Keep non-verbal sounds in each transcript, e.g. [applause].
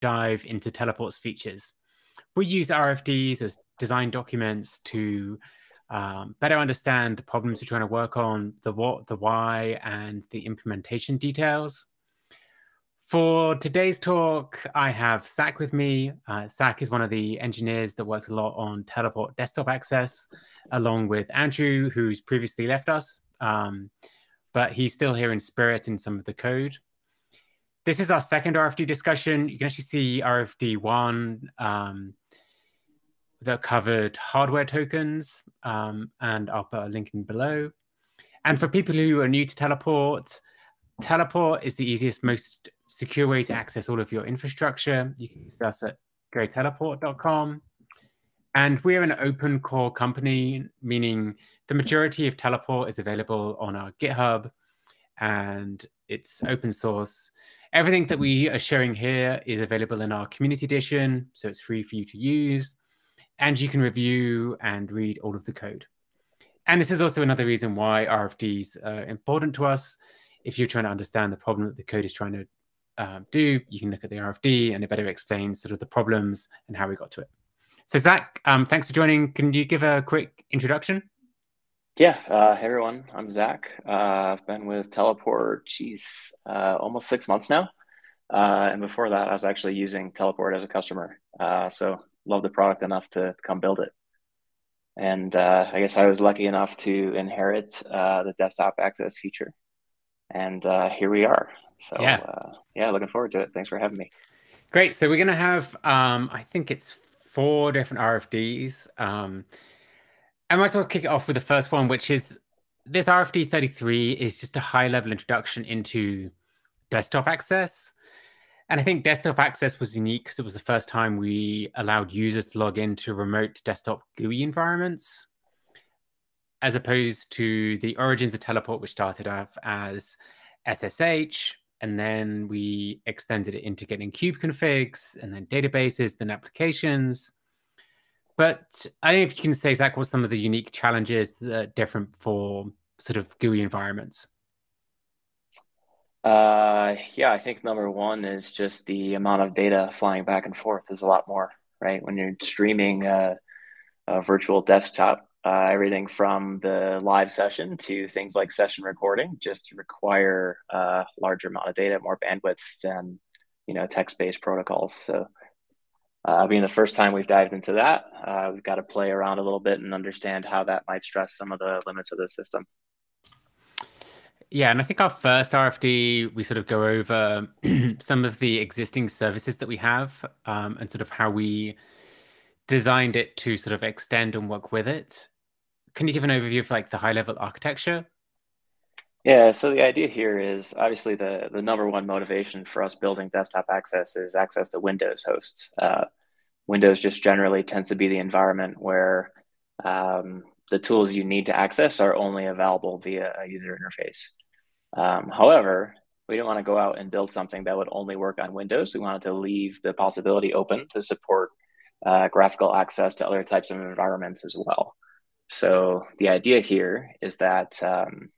dive into Teleport's features. We use RFDs as design documents to um, better understand the problems we're trying to work on, the what, the why, and the implementation details. For today's talk, I have Zach with me. Uh, is one of the engineers that works a lot on Teleport desktop access, along with Andrew, who's previously left us, um, but he's still here in spirit in some of the code. This is our second RFD discussion. You can actually see RFD one um, that covered hardware tokens, um, and I'll put a link in below. And for people who are new to Teleport, Teleport is the easiest, most secure way to access all of your infrastructure. You can visit us at goteleport.com. And we're an open core company, meaning the majority of Teleport is available on our GitHub and it's open source. Everything that we are showing here is available in our community edition, so it's free for you to use. And you can review and read all of the code. And this is also another reason why RFDs are important to us. If you're trying to understand the problem that the code is trying to um, do, you can look at the RFD and it better explains sort of the problems and how we got to it. So Zach, um, thanks for joining. Can you give a quick introduction? Yeah, uh, hey everyone, I'm Zach. Uh, I've been with Teleport, geez, uh, almost six months now. Uh, and before that, I was actually using Teleport as a customer. Uh, so love the product enough to, to come build it. And uh, I guess I was lucky enough to inherit the desktop access feature. And here we are. So yeah. Uh, yeah, looking forward to it. Thanks for having me. Great. So we're going to have, um, I think it's four different RFDs. Um, I might as well kick it off with the first one, which is this RFD 33 is just a high level introduction into desktop access. And I think desktop access was unique because it was the first time we allowed users to log into remote desktop GUI environments, as opposed to the origins of Teleport, which started off as SSH, and then we extended it into getting kube configs and then databases, then applications. But I don't know if you can say, Zach, what some of the unique challenges that are different for sort of GUI environments? Uh, yeah, I think number one is just the amount of data flying back and forth is a lot more, right? When you're streaming a, a virtual desktop, uh, everything from the live session to things like session recording just require a uh, larger amount of data, more bandwidth than you know text-based protocols. So, uh, being the first time we've dived into that, uh, we've got to play around a little bit and understand how that might stress some of the limits of the system. Yeah, and I think our first RFD, we sort of go over [clears throat] some of the existing services that we have um, and sort of how we designed it to sort of extend and work with it can you give an overview of like the high level architecture? Yeah, so the idea here is obviously the, the number one motivation for us building desktop access is access to Windows hosts. Uh, Windows just generally tends to be the environment where um, the tools you need to access are only available via a user interface. Um, however, we didn't want to go out and build something that would only work on Windows. We wanted to leave the possibility open to support uh, graphical access to other types of environments as well. So the idea here is that um,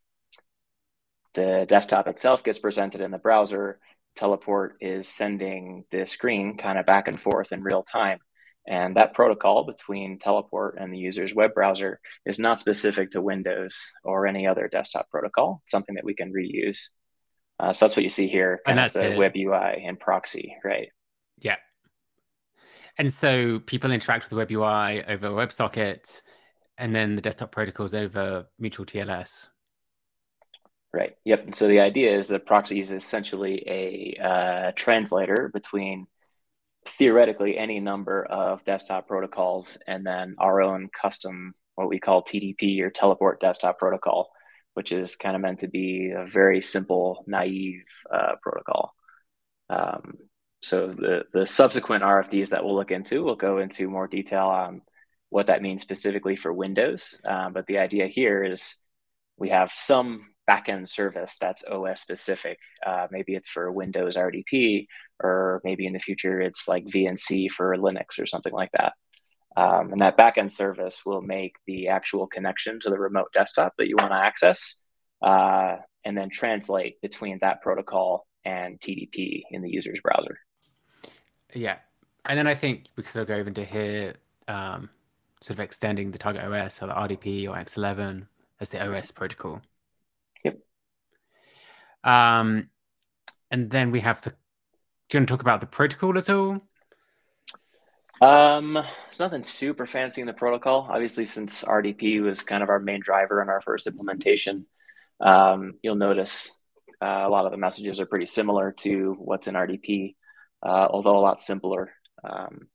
the desktop itself gets presented in the browser. Teleport is sending the screen kind of back and forth in real time. And that protocol between Teleport and the user's web browser is not specific to Windows or any other desktop protocol, it's something that we can reuse. Uh, so that's what you see here, kind and that's of the it. web UI and proxy, right? Yeah. And so people interact with the web UI over WebSocket and then the desktop protocols over mutual TLS. Right. Yep. And so the idea is that proxy is essentially a uh, translator between theoretically any number of desktop protocols and then our own custom, what we call TDP or teleport desktop protocol, which is kind of meant to be a very simple, naive uh, protocol. Um, so the, the subsequent RFDs that we'll look into will go into more detail on what that means specifically for Windows. Um, but the idea here is we have some backend service that's OS specific. Uh, maybe it's for Windows RDP, or maybe in the future it's like VNC for Linux or something like that. Um, and that backend service will make the actual connection to the remote desktop that you want to access, uh, and then translate between that protocol and TDP in the user's browser. Yeah. And then I think we could sort of go even to here, um, sort of extending the target OS or the RDP or X11 as the OS protocol. Um, and then we have the. Do you want to talk about the protocol at all? Um, it's nothing super fancy in the protocol. Obviously, since RDP was kind of our main driver in our first implementation, um, you'll notice uh, a lot of the messages are pretty similar to what's in RDP, uh, although a lot simpler. Um,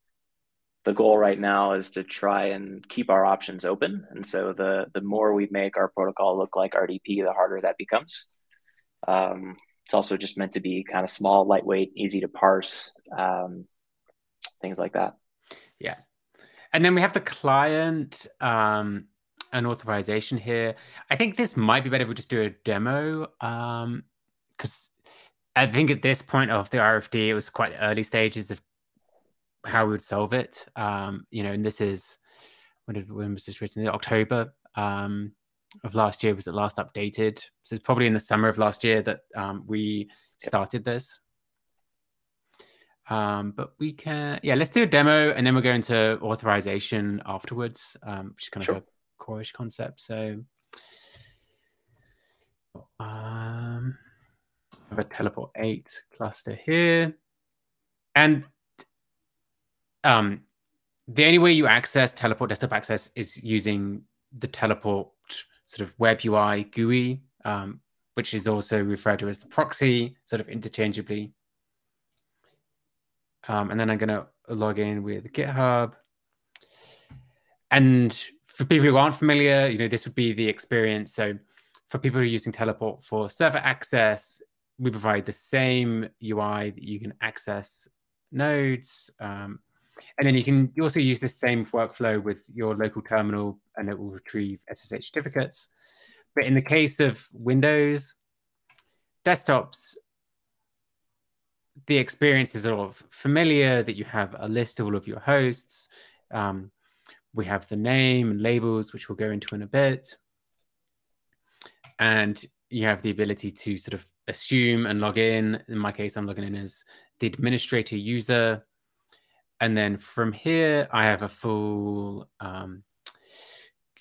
the goal right now is to try and keep our options open, and so the the more we make our protocol look like RDP, the harder that becomes. Um, it's also just meant to be kind of small, lightweight, easy to parse, um, things like that. Yeah. And then we have the client um, and authorization here. I think this might be better if we just do a demo because um, I think at this point of the RFD, it was quite early stages of how we would solve it. Um, you know, and this is when, did, when was this written? October um, of last year was it last updated? So it's probably in the summer of last year that um, we started this. Um, but we can, yeah, let's do a demo and then we'll go into authorization afterwards, um, which is kind sure. of a core-ish concept. So, um, I have a teleport eight cluster here, and um, the only way you access teleport desktop access is using the teleport sort of web UI GUI, um, which is also referred to as the proxy, sort of interchangeably. Um, and then I'm going to log in with GitHub. And for people who aren't familiar, you know, this would be the experience. So for people who are using Teleport for server access, we provide the same UI that you can access nodes. Um, and then you can also use the same workflow with your local terminal and it will retrieve SSH certificates. But in the case of Windows desktops, the experience is sort of familiar that you have a list of all of your hosts. Um, we have the name and labels, which we'll go into in a bit. And you have the ability to sort of assume and log in. In my case, I'm logging in as the administrator user. And then from here, I have a full um,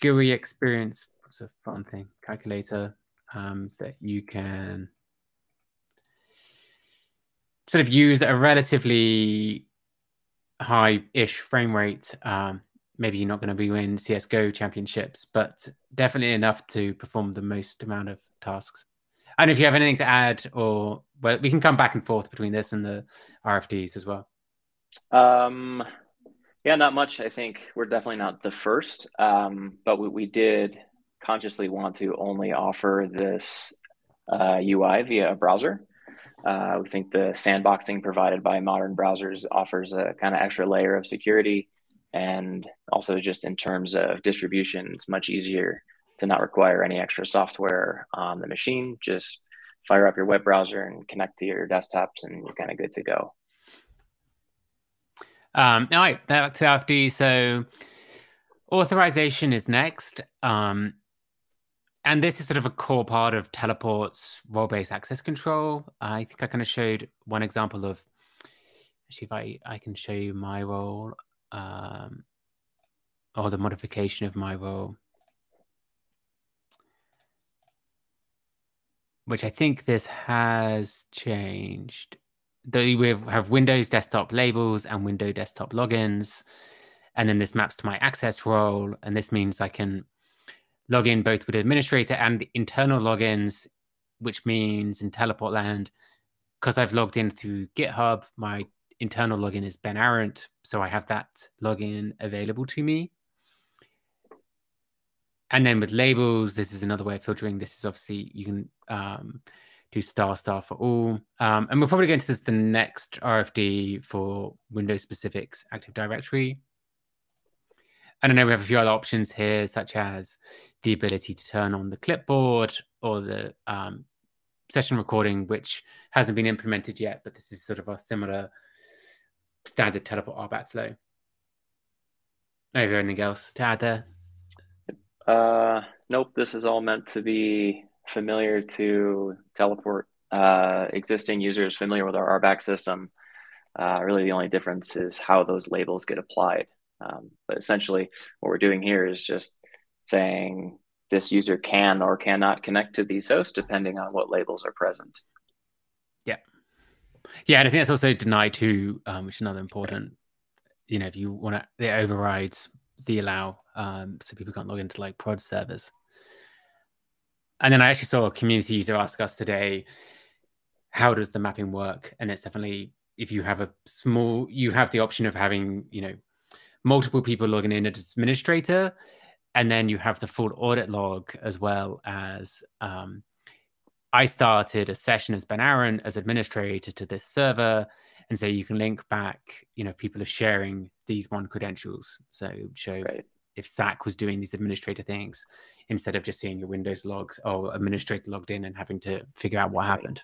GUI experience. What's a fun thing? Calculator um, that you can sort of use at a relatively high-ish frame rate. Um, maybe you're not going to be winning CS:GO championships, but definitely enough to perform the most amount of tasks. And if you have anything to add, or well, we can come back and forth between this and the RFDs as well. Um, yeah, not much. I think we're definitely not the first, um, but we, we did consciously want to only offer this uh, UI via a browser. Uh, we think the sandboxing provided by modern browsers offers a kind of extra layer of security. And also, just in terms of distribution, it's much easier to not require any extra software on the machine. Just fire up your web browser and connect to your desktops, and you're kind of good to go. Um, all right, back to RFD. So, authorization is next. Um, and this is sort of a core part of Teleport's role-based access control. I think I kind of showed one example of, actually, if I, I can show you my role, um, or the modification of my role, which I think this has changed. Though we have Windows desktop labels and Windows desktop logins, and then this maps to my access role, and this means I can log in both with administrator and the internal logins, which means in Teleport Land, because I've logged in through GitHub, my internal login is Ben Arent, so I have that login available to me. And then with labels, this is another way of filtering. This is obviously you can um, do star star for all. Um, and we'll probably go into this the next RFD for Windows specifics Active Directory. And I know we have a few other options here, such as the ability to turn on the clipboard or the um, session recording, which hasn't been implemented yet, but this is sort of a similar standard teleport RBAC flow. Maybe anything else to add there? Uh, nope. This is all meant to be familiar to teleport uh, existing users familiar with our RBAC system. Uh, really, the only difference is how those labels get applied. Um, but essentially, what we're doing here is just saying this user can or cannot connect to these hosts depending on what labels are present. Yeah. Yeah, and I think that's also denied to, um, which is another important, you know, if you want to, it overrides the allow, um, so people can't log into like prod servers. And then I actually saw a community user ask us today, how does the mapping work? And it's definitely if you have a small, you have the option of having, you know, multiple people logging in as administrator, and then you have the full audit log as well as um, I started a session as Ben Arent as administrator to this server. And so you can link back, you know, people are sharing these one credentials. So show right if Zach was doing these administrator things instead of just seeing your Windows logs or administrator logged in and having to figure out what happened.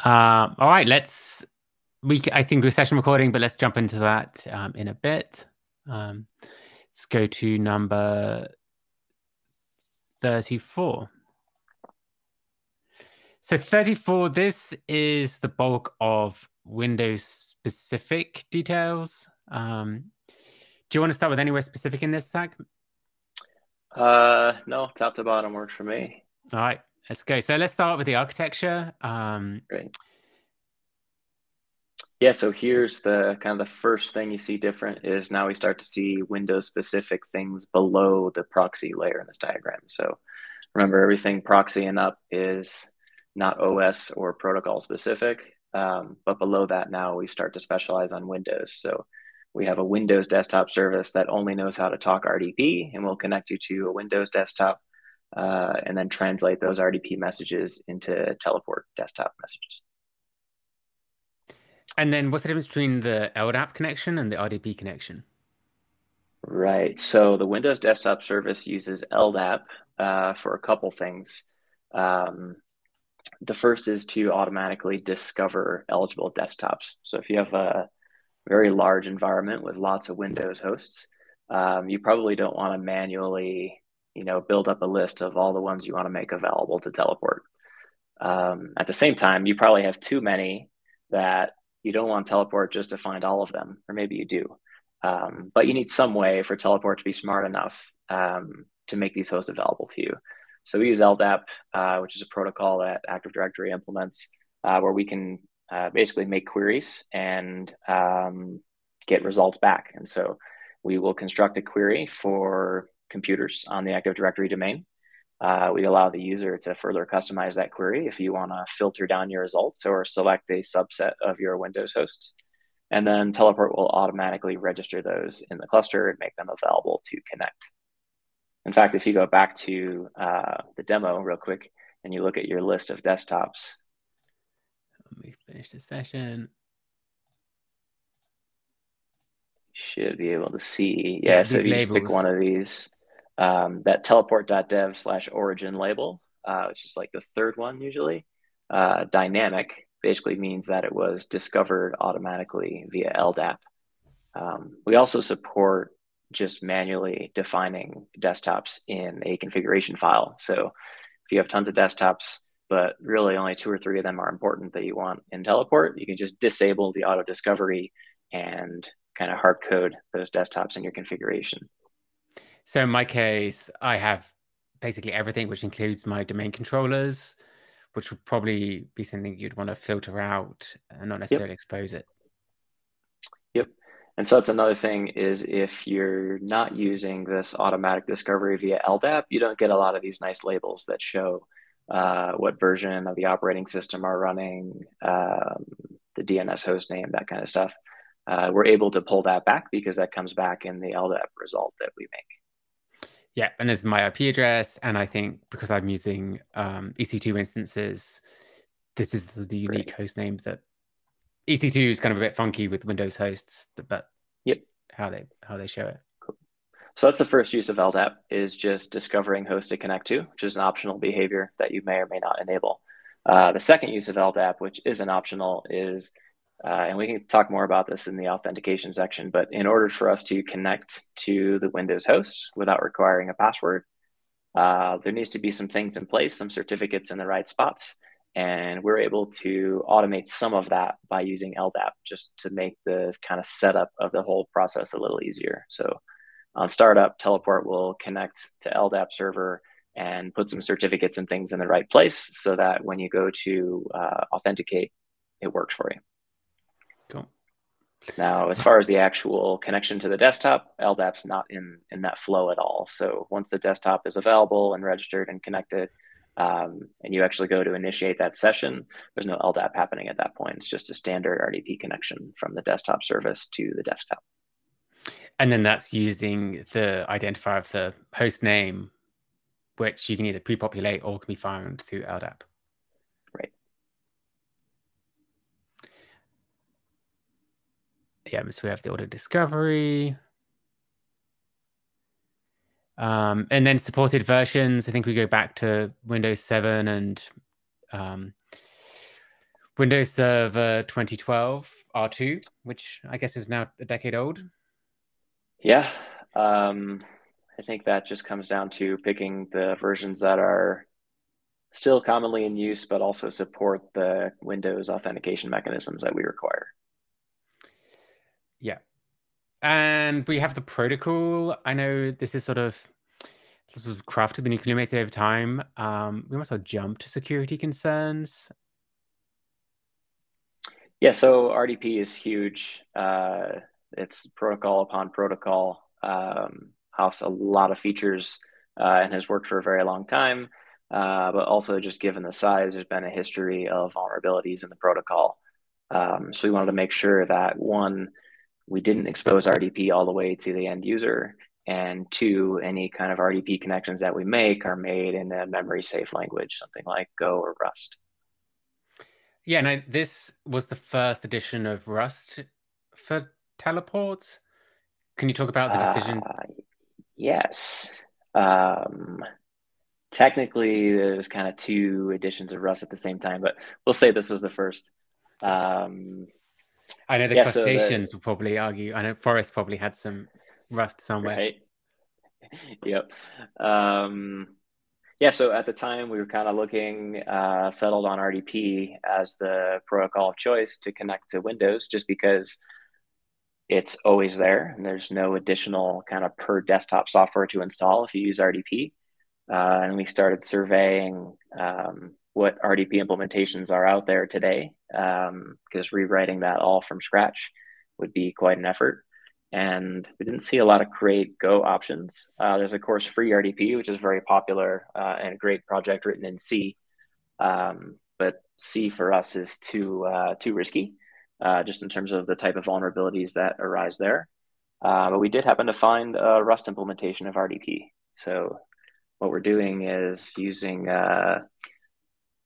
Um, all right, let's. We I think we're session recording, but let's jump into that um, in a bit. Um, let's go to number thirty-four. So 34, this is the bulk of Windows specific details. Um, do you want to start with anywhere specific in this, Zach? Uh, no, top to bottom works for me. All right, let's go. So let's start with the architecture. Um, Great. Yeah, so here's the kind of the first thing you see different is now we start to see Windows specific things below the proxy layer in this diagram. So remember everything proxy and up is not OS or protocol specific, um, but below that now we start to specialize on Windows. So we have a Windows desktop service that only knows how to talk RDP and will connect you to a Windows desktop uh, and then translate those RDP messages into teleport desktop messages. And then what's the difference between the LDAP connection and the RDP connection? Right. So the Windows desktop service uses LDAP uh, for a couple things. Um, the first is to automatically discover eligible desktops. So if you have a very large environment with lots of Windows hosts, um, you probably don't want to manually, you know, build up a list of all the ones you want to make available to teleport. Um, at the same time, you probably have too many that you don't want teleport just to find all of them, or maybe you do. Um, but you need some way for teleport to be smart enough um, to make these hosts available to you. So we use LDAP, uh, which is a protocol that Active Directory implements, uh, where we can uh, basically make queries and um, get results back. And so we will construct a query for computers on the Active Directory domain. Uh, we allow the user to further customize that query if you want to filter down your results or select a subset of your Windows hosts. And then Teleport will automatically register those in the cluster and make them available to connect. In fact, if you go back to uh, the demo real quick and you look at your list of desktops, let me finish the session. Should be able to see. Yeah, yeah so if you just pick one of these, um, that teleport.dev slash origin label, uh, which is like the third one usually, uh, dynamic basically means that it was discovered automatically via LDAP. Um, we also support just manually defining desktops in a configuration file. So if you have tons of desktops, but really only two or three of them are important that you want in teleport. You can just disable the auto discovery and kind of hard code those desktops in your configuration. So in my case, I have basically everything, which includes my domain controllers, which would probably be something you'd want to filter out and not necessarily yep. expose it. Yep. And so that's another thing is if you're not using this automatic discovery via LDAP, you don't get a lot of these nice labels that show uh, what version of the operating system are running, um, the DNS host name, that kind of stuff. Uh, we're able to pull that back because that comes back in the LDAP result that we make. Yeah, and there's my IP address, and I think because I'm using um, EC2 instances, this is the unique right. host name that EC2 is kind of a bit funky with Windows hosts, but yep, how they how they show it. So that's the first use of LDAP is just discovering host to connect to, which is an optional behavior that you may or may not enable. Uh, the second use of LDAP, which is an optional, is, uh, and we can talk more about this in the authentication section, but in order for us to connect to the Windows host without requiring a password, uh, there needs to be some things in place, some certificates in the right spots. And we're able to automate some of that by using LDAP just to make the kind of setup of the whole process a little easier. So on startup, Teleport will connect to LDAP server and put some certificates and things in the right place so that when you go to uh, authenticate, it works for you. Cool. Now, as far as the actual connection to the desktop, LDAP's not in, in that flow at all. So once the desktop is available and registered and connected, um, and you actually go to initiate that session, there's no LDAP happening at that point. It's just a standard RDP connection from the desktop service to the desktop. And then that's using the identifier of the host name, which you can either pre-populate or can be found through LDAP. Right. Yeah, so we have the auto discovery. Um, and then supported versions, I think we go back to Windows 7 and um, Windows Server 2012 R2, which I guess is now a decade old. Yeah. Um, I think that just comes down to picking the versions that are still commonly in use, but also support the Windows authentication mechanisms that we require. Yeah. And we have the protocol. I know this is sort of this was crafted, been accumulated over time. Um, we must have jump to security concerns. Yeah, so RDP is huge. Uh, it's protocol upon protocol. Um, a lot of features uh, and has worked for a very long time. Uh, but also, just given the size, there's been a history of vulnerabilities in the protocol. Um, so we wanted to make sure that one, we didn't expose RDP all the way to the end user, and two, any kind of RDP connections that we make are made in a memory safe language, something like Go or Rust. Yeah, and this was the first edition of Rust for teleports. Can you talk about the decision? Uh, yes. Um, technically, there's kind of two editions of Rust at the same time, but we'll say this was the first. Um, I know the yeah, crustaceans so will probably argue. I know Forrest probably had some Rust somewhere. Right. [laughs] yep. Um, yeah, so at the time we were kind of looking uh, settled on RDP as the protocol of choice to connect to Windows, just because it's always there and there's no additional kind of per desktop software to install if you use RDP. Uh, and we started surveying um, what RDP implementations are out there today, because um, rewriting that all from scratch would be quite an effort and we didn't see a lot of great Go options. Uh, there's of course free RDP, which is very popular uh, and a great project written in C, um, but C for us is too uh, too risky, uh, just in terms of the type of vulnerabilities that arise there. Uh, but we did happen to find a Rust implementation of RDP. So what we're doing is using uh,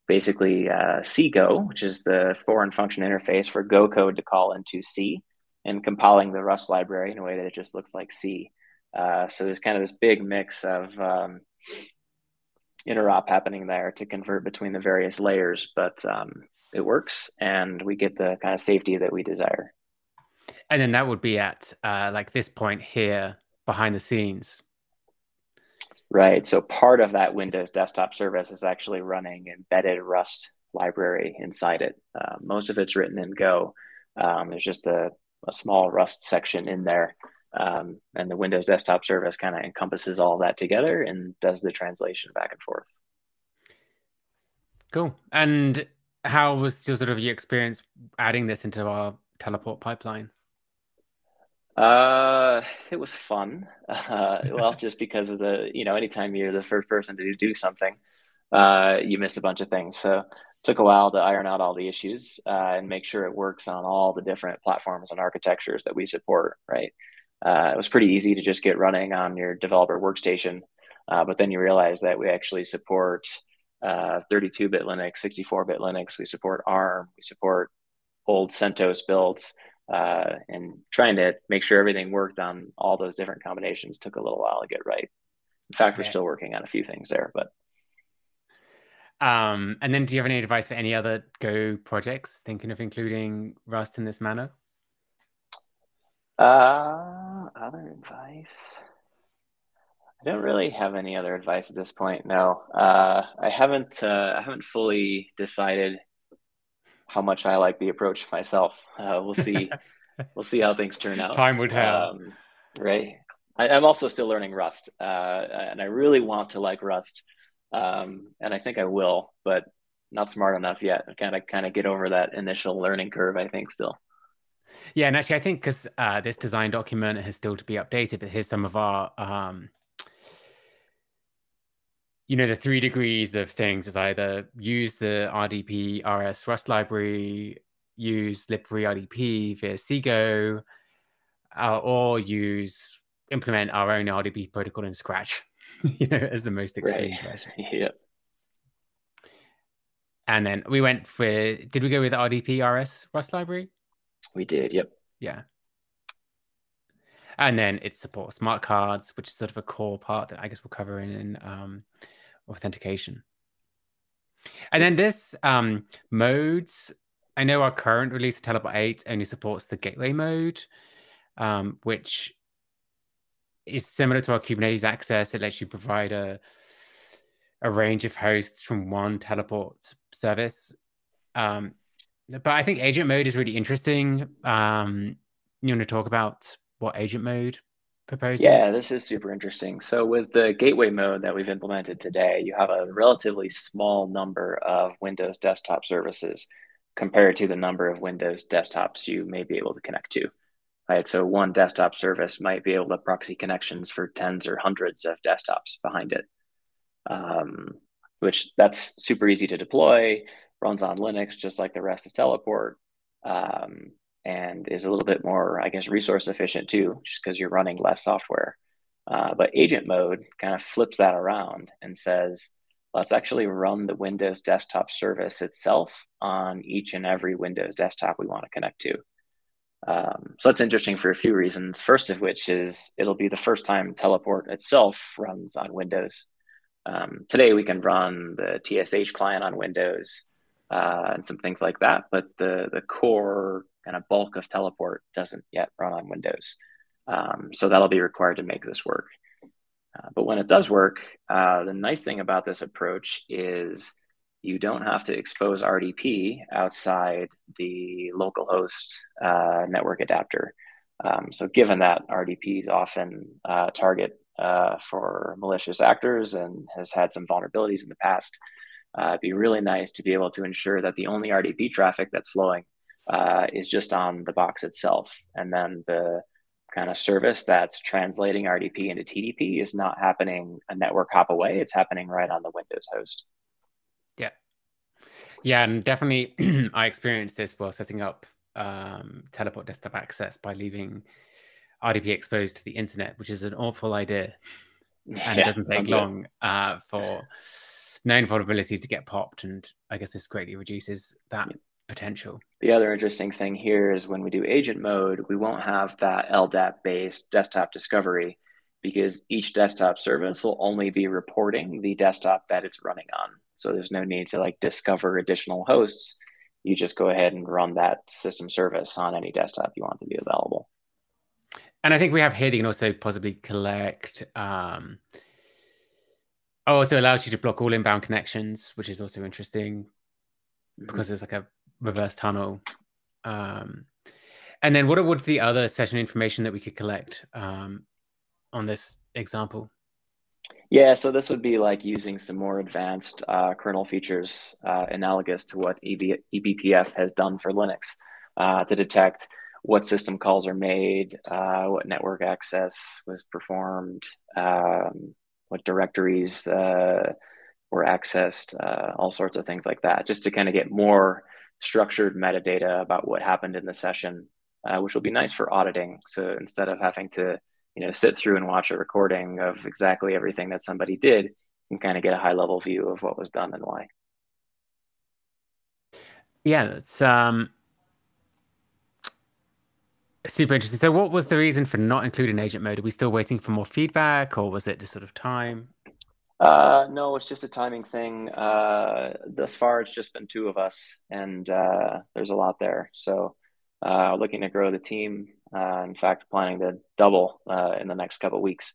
basically CGO, which is the foreign function interface for Go code to call into C and compiling the Rust library in a way that it just looks like C. Uh, so there's kind of this big mix of um, interop happening there to convert between the various layers, but um, it works and we get the kind of safety that we desire. And then that would be at uh, like this point here behind the scenes. Right. So part of that Windows desktop service is actually running embedded Rust library inside it. Uh, most of it's written in Go. Um, there's just a a small Rust section in there. Um, and the Windows desktop service kind of encompasses all that together and does the translation back and forth. Cool. And how was your sort of your experience adding this into our teleport pipeline? Uh, it was fun. [laughs] Uh, [laughs] well, just because of the, you know, anytime you're the first person to do something, uh, you miss a bunch of things. So it took a while to iron out all the issues uh, and make sure it works on all the different platforms and architectures that we support. Right, uh, it was pretty easy to just get running on your developer workstation, uh, but then you realize that we actually support 32-bit uh, Linux, 64-bit Linux. We support ARM. We support old CentOS builds. Uh, and trying to make sure everything worked on all those different combinations took a little while to get right. In fact, we're still working on a few things there, but um, and then do you have any advice for any other Go projects thinking of including Rust in this manner? Uh, other advice. I don't really have any other advice at this point. No, uh, I haven't. Uh, I haven't fully decided how much I like the approach myself. Uh, we'll see. [laughs] we'll see how things turn out. Time will tell. Um, right. I, am also still learning Rust, uh, and I really want to like Rust, um, and I think I will, but not smart enough yet. I kind of kind of get over that initial learning curve. I think still. Yeah, and actually, I think because uh, this design document has still to be updated, but here's some of our, um, you know, the three degrees of things is either use the RDP RS Rust library, use libfree RDP via CGO, uh, or use implement our own RDP protocol in Scratch, [laughs] you know, as the most extreme right. version. [laughs] Yeah. And then we went for, did we go with RDP RS Rust library? We did, yep. Yeah. And then it supports smart cards, which is sort of a core part that I guess we'll cover in, in um, authentication. And then this um, modes, I know our current release of Teleport 8 only supports the gateway mode, um, which is similar to our Kubernetes access. It lets you provide a a range of hosts from one teleport service. Um, but I think agent mode is really interesting. Um, you want to talk about what agent mode proposes? Yeah, this is super interesting. So with the gateway mode that we've implemented today, you have a relatively small number of Windows desktop services compared to the number of Windows desktops you may be able to connect to right? So one desktop service might be able to proxy connections for tens or hundreds of desktops behind it, um, which that's super easy to deploy, runs on Linux just like the rest of Teleport, um, and is a little bit more, I guess, resource efficient too, just because you're running less software. Uh, but agent mode kind of flips that around and says, let's actually run the Windows desktop service itself on each and every Windows desktop we want to connect to. Um, so that's interesting for a few reasons. First of which is it'll be the first time Teleport itself runs on Windows. Um, today we can run the TSH client on Windows uh, and some things like that, but the the core kind a bulk of Teleport doesn't yet run on Windows. Um, so that'll be required to make this work. Uh, but when it does work, uh, the nice thing about this approach is you don't have to expose RDP outside the localhost uh, network adapter. Um, so given that RDP is often uh, target uh, for malicious actors and has had some vulnerabilities in the past, uh, it'd be really nice to be able to ensure that the only RDP traffic that's flowing uh, is just on the box itself. And then the kind of service that's translating RDP into TDP is not happening a network hop away. It's happening right on the Windows host. Yeah, Yeah. and definitely [clears throat] I experienced this while setting up um, teleport desktop access by leaving RDP exposed to the internet, which is an awful idea. [laughs] And yeah, it doesn't take long uh, for known vulnerabilities to get popped. And I guess this greatly reduces that potential. The other interesting thing here is when we do agent mode, we won't have that LDAP based desktop discovery because each desktop service will only be reporting the desktop that it's running on. So there's no need to like discover additional hosts. You just go ahead and run that system service on any desktop you want to be available. And I think we have here, you can also possibly collect. Um, oh, also allows you to block all inbound connections, which is also interesting mm-hmm. because there's like a reverse tunnel. Um, and then what would the other session information that we could collect um, on this example? Yeah, so this would be like using some more advanced uh, kernel features uh, analogous to what EB, eBPF has done for Linux uh, to detect what system calls are made, uh, what network access was performed, um, what directories uh, were accessed, uh, all sorts of things like that, just to kind of get more structured metadata about what happened in the session, which will be nice for auditing. So instead of having to you know sit through and watch a recording of exactly everything that somebody did and kind of get a high level view of what was done and why. Yeah it's um super interesting. So what was the reason for not including agent mode? Are we still waiting for more feedback or was it just sort of time uh, no, it's just a timing thing. Uh, thus far, it's just been two of us, and uh, there's a lot there. So, uh, looking to grow the team uh, in fact, planning to double uh, in the next couple weeks.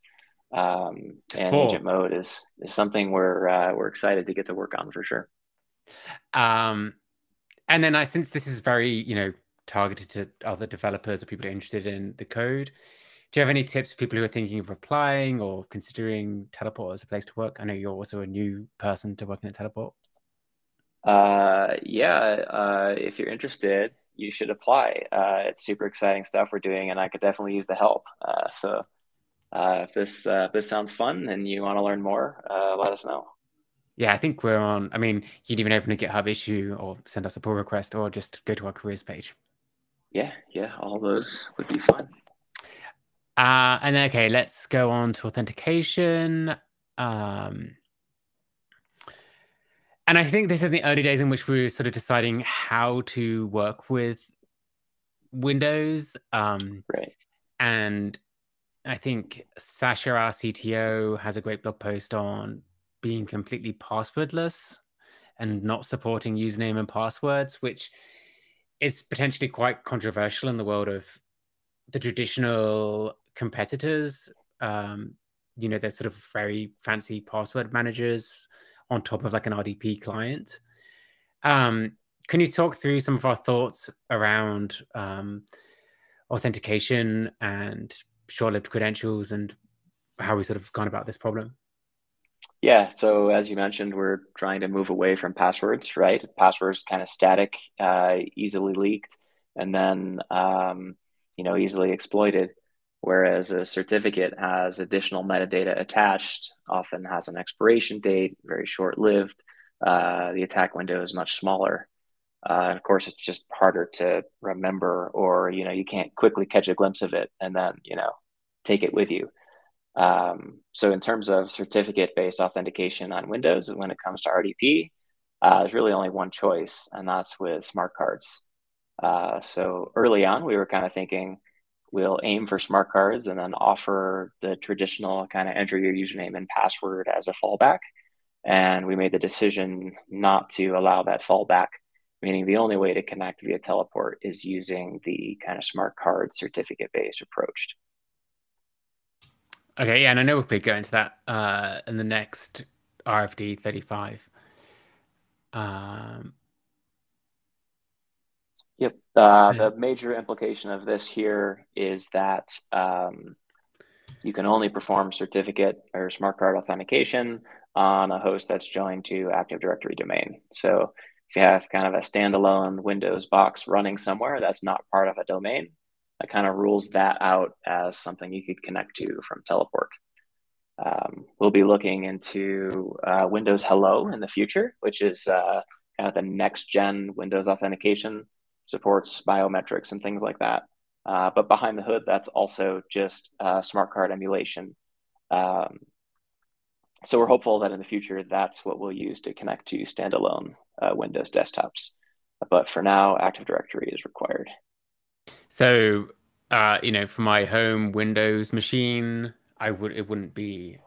Um, and Four. agent mode is is something we're uh, we're excited to get to work on for sure. Um, and then I since this is very you know targeted to other developers or people interested in the code, do you have any tips for people who are thinking of applying or considering Teleport as a place to work? I know you're also a new person to working at Teleport. Uh, yeah, uh, if you're interested, you should apply. Uh, it's super exciting stuff we're doing, and I could definitely use the help. Uh, so uh, if this uh, if this sounds fun and you want to learn more, uh, let us know. Yeah, I think we're on. I mean, you'd even open a GitHub issue or send us a pull request or just go to our careers page. Yeah, yeah, all those would be fun. Uh, and then, okay, let's go on to authentication. Um, and I think this is the early days in which we were sort of deciding how to work with Windows. Um, right. And I think Sasha, our CTO, has a great blog post on being completely passwordless and not supporting username and passwords, which is potentially quite controversial in the world of the traditional competitors. Um, you know, they're sort of very fancy password managers on top of like an RDP client. Um, can you talk through some of our thoughts around um, authentication and short-lived credentials and how we sort of gone about this problem? Yeah, so as you mentioned, we're trying to move away from passwords, right? Passwords kind of static, uh, easily leaked, and then um, you know easily exploited. Whereas a certificate has additional metadata attached, often has an expiration date, very short lived. Uh, the attack window is much smaller. Uh, and of course, it's just harder to remember, or you know, you can't quickly catch a glimpse of it and then you know take it with you. Um, so, in terms of certificate-based authentication on Windows, when it comes to RDP, uh, there's really only one choice, and that's with smart cards. Uh, so early on, we were kind of thinking we'll aim for smart cards and then offer the traditional kind of enter your username and password as a fallback. And we made the decision not to allow that fallback, meaning the only way to connect via teleport is using the kind of smart card certificate based approach. Okay, yeah, and I know we'll be going to that uh, in the next RFD 35. Um, Yep. Uh, the major implication of this here is that um, you can only perform certificate or smart card authentication on a host that's joined to Active Directory domain. So if you have kind of a standalone Windows box running somewhere that's not part of a domain, that kind of rules that out as something you could connect to from Teleport. Um, we'll be looking into uh, Windows Hello in the future, which is uh, kind of the next gen Windows authentication supports biometrics and things like that. Uh, but behind the hood, that's also just uh, smart card emulation. Um, so we're hopeful that in the future, that's what we'll use to connect to standalone uh, Windows desktops. But for now, Active Directory is required. So, uh, you know, for my home Windows machine, I would it wouldn't be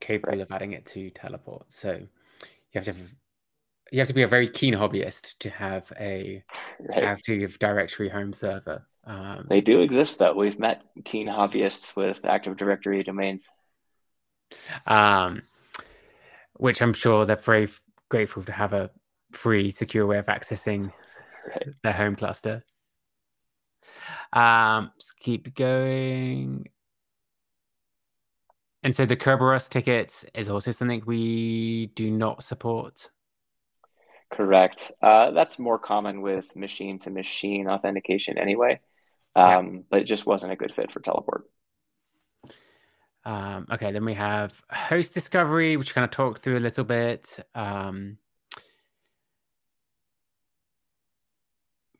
capable right. of adding it to Teleport. So you have to have you have to be a very keen hobbyist to have a right. active directory home server. Um, they do exist, though. We've met keen hobbyists with Active Directory domains. Um, which I'm sure they're very grateful to have a free, secure way of accessing right. their home cluster. Um, let's keep going. And so the Kerberos tickets is also something we do not support. Correct. Uh, that's more common with machine to machine authentication anyway, um, yeah. but it just wasn't a good fit for teleport. Um, okay, then we have host discovery, which kind of talked through a little bit. Um,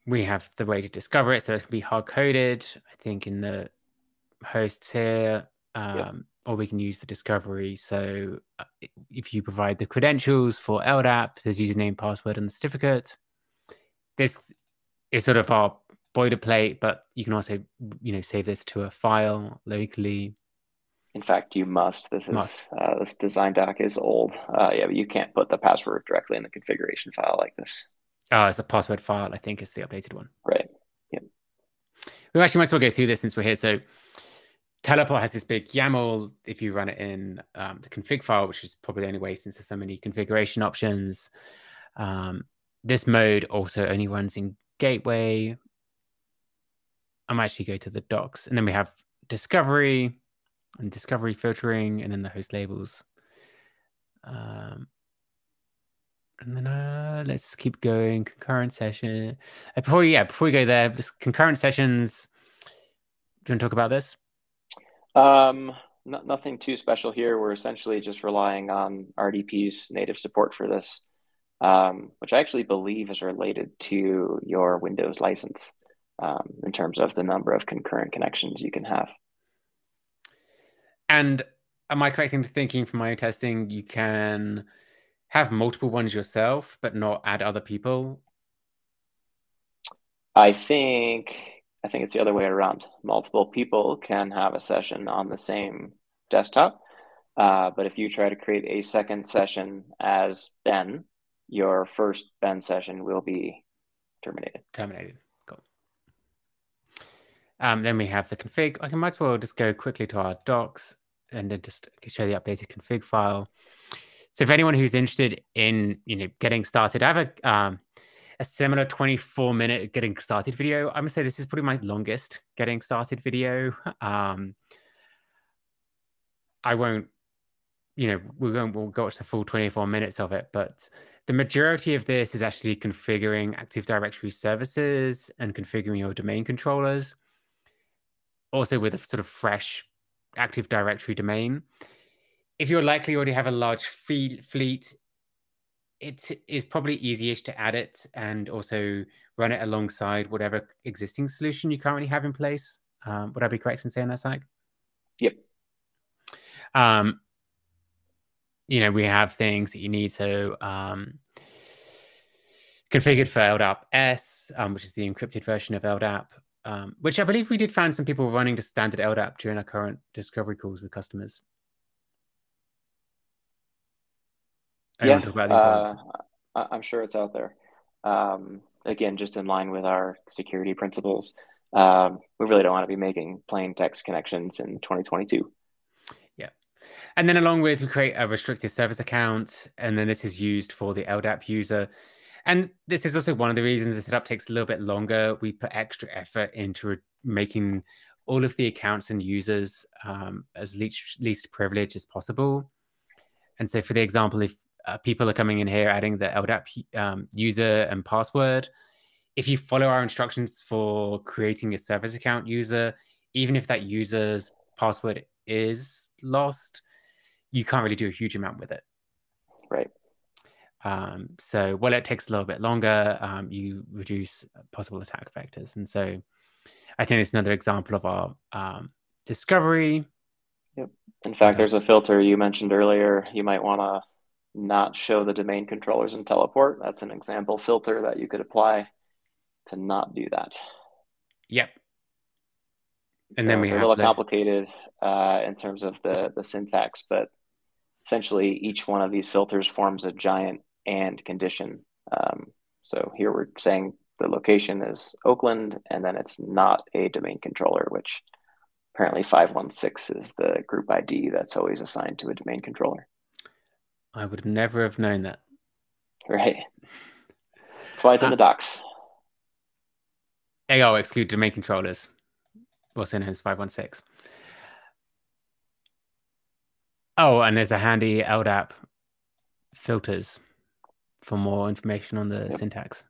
we have the way to discover it, so it can be hard coded. I think in the hosts here. Um, or we can use the discovery. So uh, if you provide the credentials for LDAP, there's username, password, and the certificate. This is sort of our boilerplate, but you can also, you know, save this to a file locally. In fact, you must. This is uh, this design doc is old. Uh, yeah, but you can't put the password directly in the configuration file like this. Oh, it's a password file. I think is the updated one. Right. Yep. We actually might as well go through this since we're here. So Teleport has this big YAML if you run it in um, the config file, which is probably the only way since there's so many configuration options. Um, this mode also only runs in Gateway. I might actually go to the docs. And then we have discovery and discovery filtering and then the host labels. Um, and then uh, let's keep going. Concurrent session. Uh, before, yeah, before we go there, this concurrent sessions. Do you want to talk about this? Um, nothing too special here. We're essentially just relying on RDP's native support for this, um, which I actually believe is related to your Windows license um, in terms of the number of concurrent connections you can have. And am I correct in thinking from my testing, you can have multiple ones yourself, but not add other people? I think I think it's the other way around. Multiple people can have a session on the same desktop. Uh, but if you try to create a second session as Ben, your first Ben session will be terminated. Terminated. Cool. Um, then we have the config. I can might as well just go quickly to our docs and then just show the updated config file. So if anyone who's interested in you know getting started, I have a um, a similar 24 minute getting started video. I'm gonna say this is probably my longest getting started video. Um, I won't, you know, we're going we'll go watch the full 24 minutes of it, but the majority of this is actually configuring Active Directory services and configuring your domain controllers. Also with a sort of fresh Active Directory domain. If you're likely already have a large fleet, it is probably easiest to add it and also run it alongside whatever existing solution you currently have in place. Um, would I be correct in saying that, Zach? Yep. Um, you know, we have things that you need. So, um, configured for LDAP S, um, which is the encrypted version of LDAP, um, which I believe we did find some people running the standard LDAP during our current discovery calls with customers. Yeah, uh, I'm sure it's out there. Um, again, just in line with our security principles, um, we really don't want to be making plain text connections in 2022. Yeah. And then along with, we create a restricted service account, and then this is used for the LDAP user. And this is also one of the reasons the setup takes a little bit longer. We put extra effort into making all of the accounts and users um, as least, least privileged as possible. And so, for the example, if uh, people are coming in here adding the LDAP um, user and password. If you follow our instructions for creating a service account user, even if that user's password is lost, you can't really do a huge amount with it. Right. Um, so while it takes a little bit longer, um, you reduce possible attack vectors. And so I think it's another example of our um, discovery. Yep. In fact, there's a filter you mentioned earlier. You might want to not show the domain controllers in teleport. That's an example filter that you could apply to not do that. Yep. And so then we have a little the... complicated uh, in terms of the the syntax, but essentially each one of these filters forms a giant and condition. Um, so here we're saying the location is Oakland, and then it's not a domain controller, which apparently 516 is the group ID that's always assigned to a domain controller. I would never have known that. Right. That's why it's in the uh, docs. AO exclude domain controllers, also known as 516. Oh, and there's a handy LDAP filters for more information on the yep. syntax.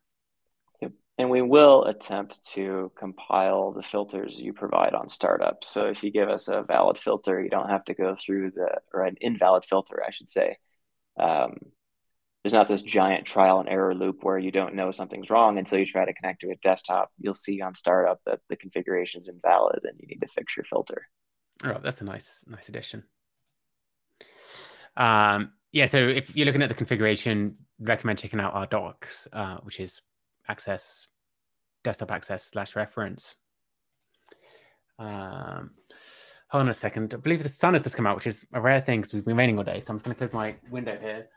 Yep. And we will attempt to compile the filters you provide on startup. So if you give us a valid filter, you don't have to go through the, or an invalid filter, I should say um, there's not this giant trial and error loop where you don't know something's wrong until you try to connect to a desktop. You'll see on startup that the configuration is invalid and you need to fix your filter. Oh, that's a nice, nice addition. Um, yeah, so if you're looking at the configuration, recommend checking out our docs, uh, which is access, desktop access slash reference. Um, Hold on a second. I believe the sun has just come out, which is a rare thing because we've been raining all day. So I'm just going to close my window here.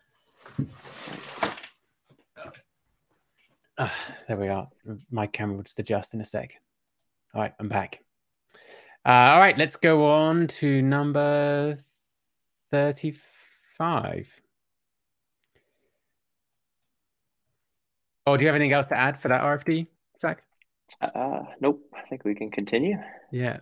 Uh, there we are. My camera will just adjust in a sec. All right, I'm back. Uh, all right, let's go on to number 35. Oh, do you have anything else to add for that RFD, Zach? Uh, nope. I think we can continue. Yeah.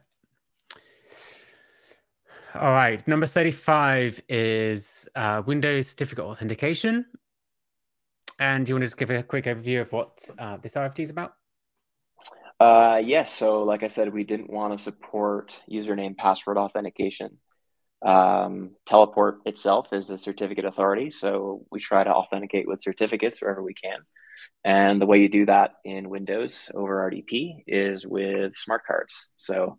All right. Number 35 is uh, Windows Certificate Authentication. And you want to just give a quick overview of what uh, this RFD is about? Uh, yes. So, like I said, we didn't want to support username password authentication. Um, Teleport itself is a certificate authority, so we try to authenticate with certificates wherever we can. And the way you do that in Windows over RDP is with smart cards. So,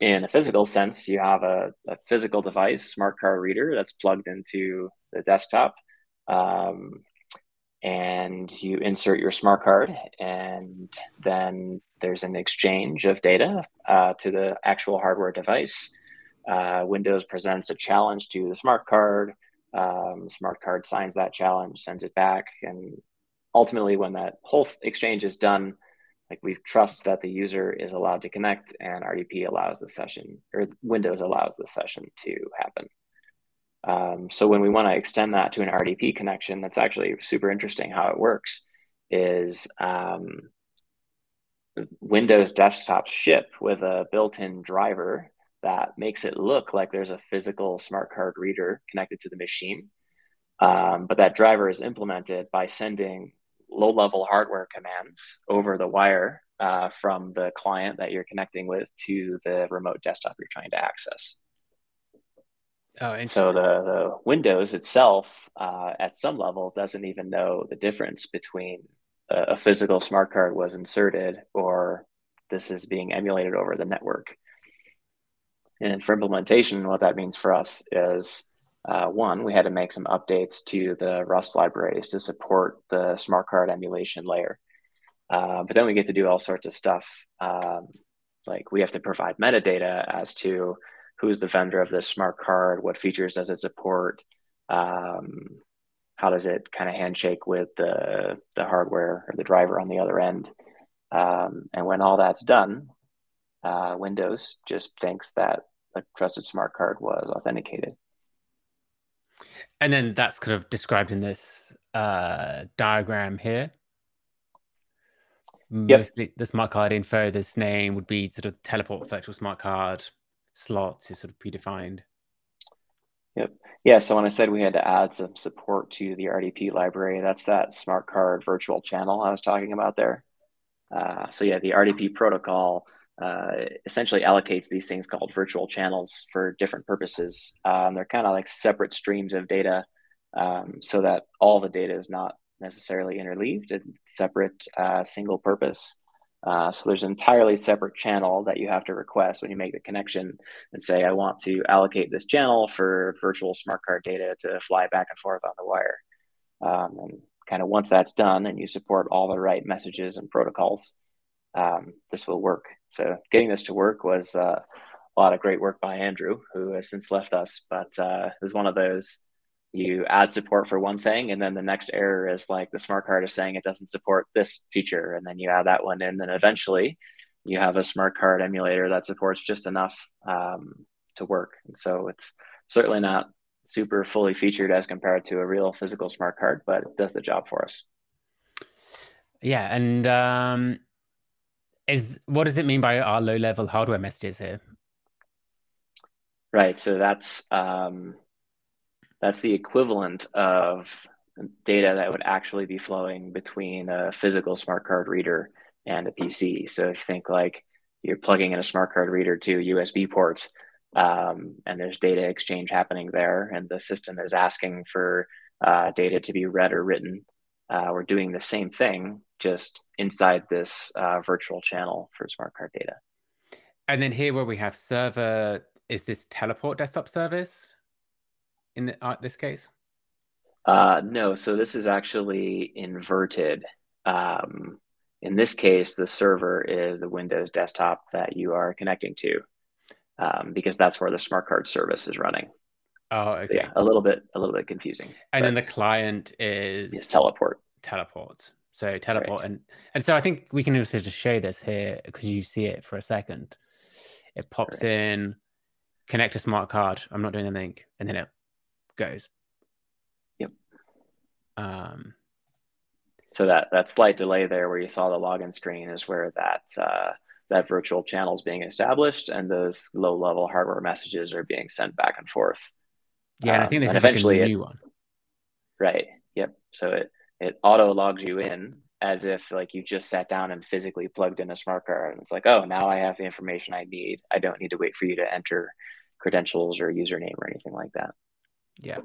in a physical sense, you have a, a physical device, smart card reader, that's plugged into the desktop. Um, and you insert your smart card, and then there's an exchange of data uh, to the actual hardware device. Uh, Windows presents a challenge to the smart card. Um, smart card signs that challenge, sends it back, and ultimately, when that whole exchange is done, like we trust that the user is allowed to connect, and RDP allows the session, or Windows allows the session to happen. Um, so when we want to extend that to an RDP connection, that's actually super interesting how it works. Is um, Windows desktops ship with a built-in driver that makes it look like there's a physical smart card reader connected to the machine. Um, but that driver is implemented by sending low-level hardware commands over the wire uh, from the client that you're connecting with to the remote desktop you're trying to access. Oh, so the, the Windows itself, uh, at some level, doesn't even know the difference between a, a, physical smart card was inserted or this is being emulated over the network. And for implementation, what that means for us is uh, one, we had to make some updates to the Rust libraries to support the smart card emulation layer. Uh, but then we get to do all sorts of stuff. Um, like we have to provide metadata as to who's the vendor of this smart card, what features does it support, um, how does it kind of handshake with the the hardware or the driver on the other end. Um, and when all that's done, uh, Windows just thinks that a trusted smart card was authenticated. And then that's kind of described in this uh, diagram here. Yep. Mostly the smart card info, this name would be sort of teleport virtual smart card, slots is sort of predefined. Yep. Yeah. So when I said we had to add some support to the RDP library, that's that smart card virtual channel I was talking about there. Uh, so yeah, the RDP protocol uh, essentially allocates these things called virtual channels for different purposes. Um, they're kind of like separate streams of data um, so that all the data is not necessarily interleaved, it's separate uh, single purpose. Uh, so there's an entirely separate channel that you have to request when you make the connection and say, I want to allocate this channel for virtual smart card data to fly back and forth on the wire. Um, and kind of once that's done and you support all the right messages and protocols, um, this will work. So getting this to work was uh, a lot of great work by Andrew, who has since left us, but uh, it was one of those you add support for one thing and then the next error is like the smart card is saying it doesn't support this feature and then you add that one in and eventually you have a smart card emulator that supports just enough um, to work. And so it's certainly not super fully featured as compared to a real physical smart card but it does the job for us. Yeah and um, is what does it mean by our low level hardware messages here right so that's um, that's the equivalent of data that would actually be flowing between a physical smart card reader and a PC. So if you think like you're plugging in a smart card reader to a USB port, um, and there's data exchange happening there, and the system is asking for uh, data to be read or written. Uh, we're doing the same thing, just inside this uh, virtual channel for smart card data. And then here, where we have server, is this teleport desktop service? in the, uh, this case? Uh, no, so this is actually inverted. Um, in this case, the server is the Windows desktop that you are connecting to, um, because that's where the smart card service is running. Oh, okay. So yeah, a little bit, a little bit confusing. And then the client is yes, teleport. Teleport. So teleport, right. and and so I think we can also just show this here because you see it for a second. It pops Correct. in, connect a smart card. I'm not doing anything, and then it goes. Yep. Um, so that that slight delay there, where you saw the login screen, is where that uh, that virtual channel is being established, and those low level hardware messages are being sent back and forth. Yeah, and I think this um, is eventually like a new it, one. Right. Yep. So it it auto logs you in as if like you just sat down and physically plugged in a smart card. And it's like oh now i have the information i need. I don't need to wait for you to enter credentials or username or anything like that. Yeah.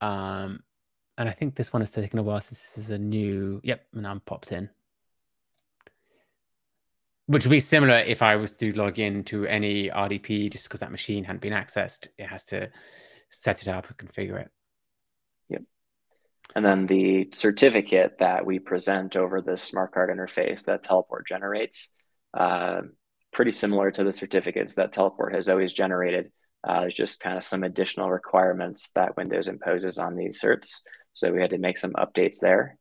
Um and i think this one has taken a while since this is a new yep and i'm popped in. Which would be similar if i was to log in to any rdp just because that machine hadn't been accessed. It has to set it up and configure it and then the certificate that we present over the smart card interface that Teleport generates, uh, pretty similar to the certificates that Teleport has always generated. Uh, there's just kind of some additional requirements that Windows imposes on these certs. So we had to make some updates there.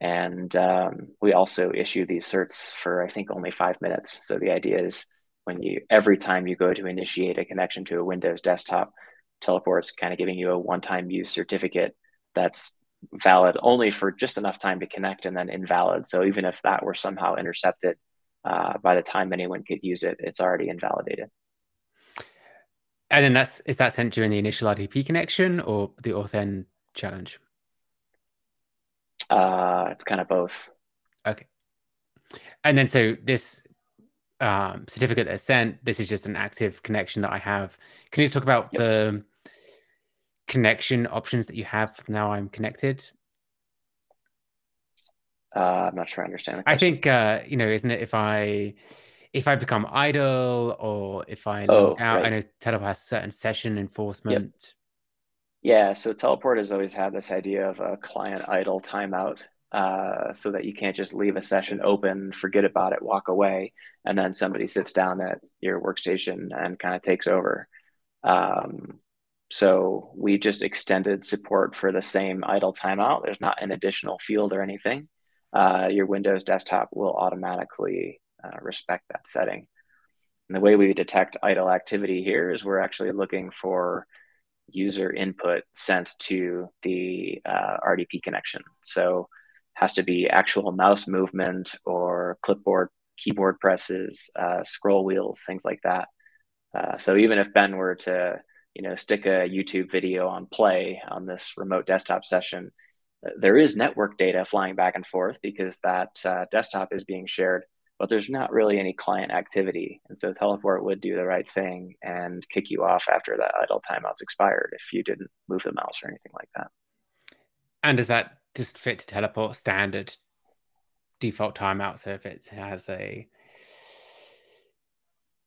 And um, we also issue these certs for, I think, only five minutes. So the idea is when you, every time you go to initiate a connection to a Windows desktop, Teleport's kind of giving you a one time use certificate that's valid only for just enough time to connect and then invalid. So even if that were somehow intercepted, uh, by the time anyone could use it, it's already invalidated. And then that's is that sent during the initial RDP connection or the authn challenge? Uh, it's kind of both. Okay. And then so this um, certificate that's sent, this is just an active connection that I have. Can you talk about yep. the connection options that you have now I'm connected? Uh, I'm not sure I understand. I think uh, you know, isn't it if I if I become idle or if I oh, out, right. I know Teleport has certain session enforcement. Yep. Yeah, so Teleport has always had this idea of a client idle timeout, uh, so that you can't just leave a session open, forget about it, walk away, and then somebody sits down at your workstation and kind of takes over. Um, so we just extended support for the same idle timeout. There's not an additional field or anything. Uh, your Windows desktop will automatically uh, respect that setting. And the way we detect idle activity here is we're actually looking for user input sent to the uh, RDP connection. So has to be actual mouse movement or clipboard, keyboard presses, uh, scroll wheels, things like that. Uh, so even if Ben were to you know, stick a YouTube video on play on this remote desktop session, there is network data flying back and forth because that uh, desktop is being shared, but there's not really any client activity. And so Teleport would do the right thing and kick you off after that idle timeout's expired if you didn't move the mouse or anything like that. And does that just fit to Teleport standard default timeout? So if it has a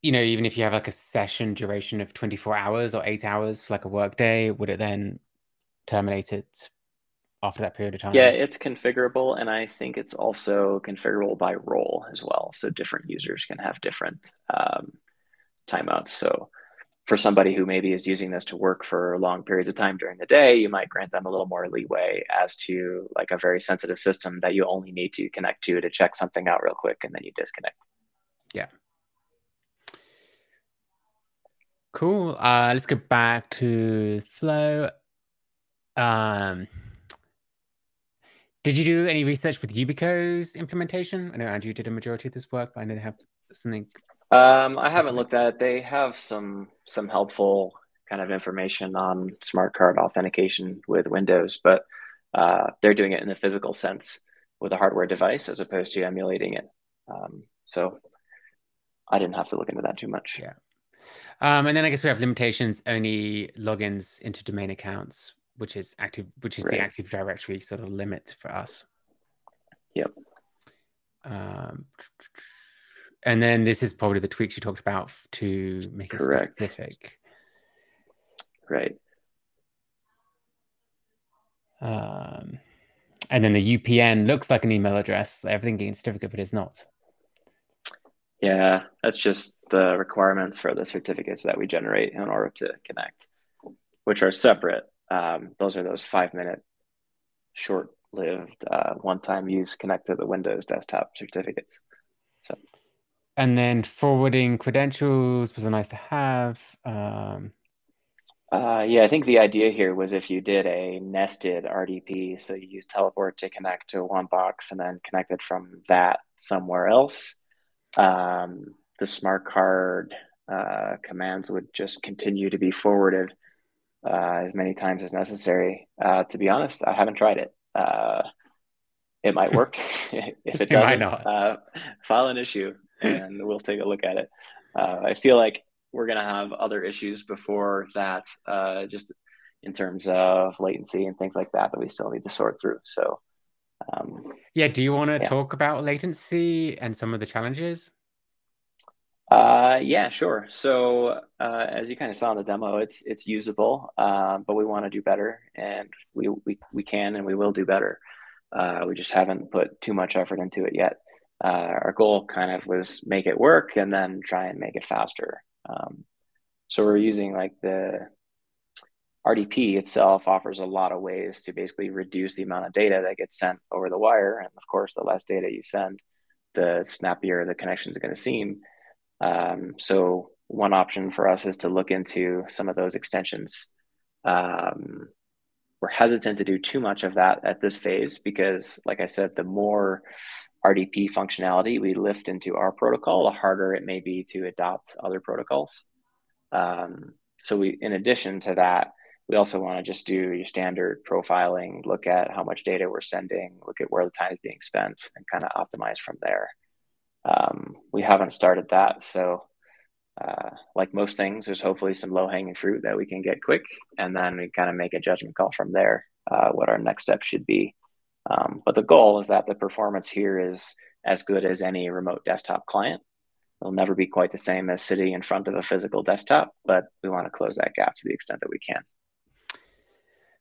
you know, even if you have like a session duration of 24 hours or eight hours for like a work day, would it then terminate it after that period of time? Yeah, it's configurable. And I think it's also configurable by role as well. So different users can have different um, timeouts. So for somebody who maybe is using this to work for long periods of time during the day, you might grant them a little more leeway as to like a very sensitive system that you only need to connect to to check something out real quick and then you disconnect. Yeah. Cool. Uh, let's go back to Flow. Um, did you do any research with Yubico's implementation? I know Andrew did a majority of this work, but I know they have something. Um, I haven't looked at it. They have some some helpful kind of information on smart card authentication with Windows, but uh, they're doing it in the physical sense with a hardware device as opposed to emulating it. Um, so I didn't have to look into that too much. Yeah. Um, and then I guess we have limitations only logins into domain accounts, which is active, which is right. the Active Directory sort of limit for us. Yep. Um, and then this is probably the tweaks you talked about to make Correct. it specific. Right. Um, and then the UPN looks like an email address, everything getting certificate, but it's not. Yeah, that's just the requirements for the certificates that we generate in order to connect, which are separate. Um, those are those five minute, short lived, uh, one time use connect to the Windows desktop certificates. So, and then forwarding credentials was a nice to have. Um, uh, yeah, I think the idea here was if you did a nested RDP, so you use teleport to connect to one box and then connect it from that somewhere else, um, the smart card uh, commands would just continue to be forwarded uh, as many times as necessary. Uh, to be honest, I haven't tried it. Uh, it might work. [laughs] [laughs] if it doesn't, uh, file an issue and we'll take a look at it. I feel like we're going to have other issues before that, uh, just in terms of latency and things like that that we still need to sort through. So, um, yeah, do you want to yeah. talk about latency and some of the challenges? Uh, yeah, sure. So uh, as you kind of saw in the demo, it's it's usable, uh, but we want to do better, and we, we we can and we will do better. Uh, we just haven't put too much effort into it yet. Uh, our goal kind of was make it work and then try and make it faster. Um, so we're using like the RDP itself offers a lot of ways to basically reduce the amount of data that gets sent over the wire. And of course, the less data you send, the snappier the connection is going to seem. Um, so one option for us is to look into some of those extensions. Um, we're hesitant to do too much of that at this phase because, like I said, the more RDP functionality we lift into our protocol, the harder it may be to adopt other protocols. Um, so we, in addition to that, we also want to just do your standard profiling, look at how much data we're sending, look at where the time is being spent, and kind of optimize from there. Um, we haven't started that, so uh, like most things, there's hopefully some low hanging fruit that we can get quick, and then we kind of make a judgment call from there. Uh, what our next step should be. Um, but the goal is that the performance here is as good as any remote desktop client. It'll never be quite the same as sitting in front of a physical desktop, but we want to close that gap to the extent that we can.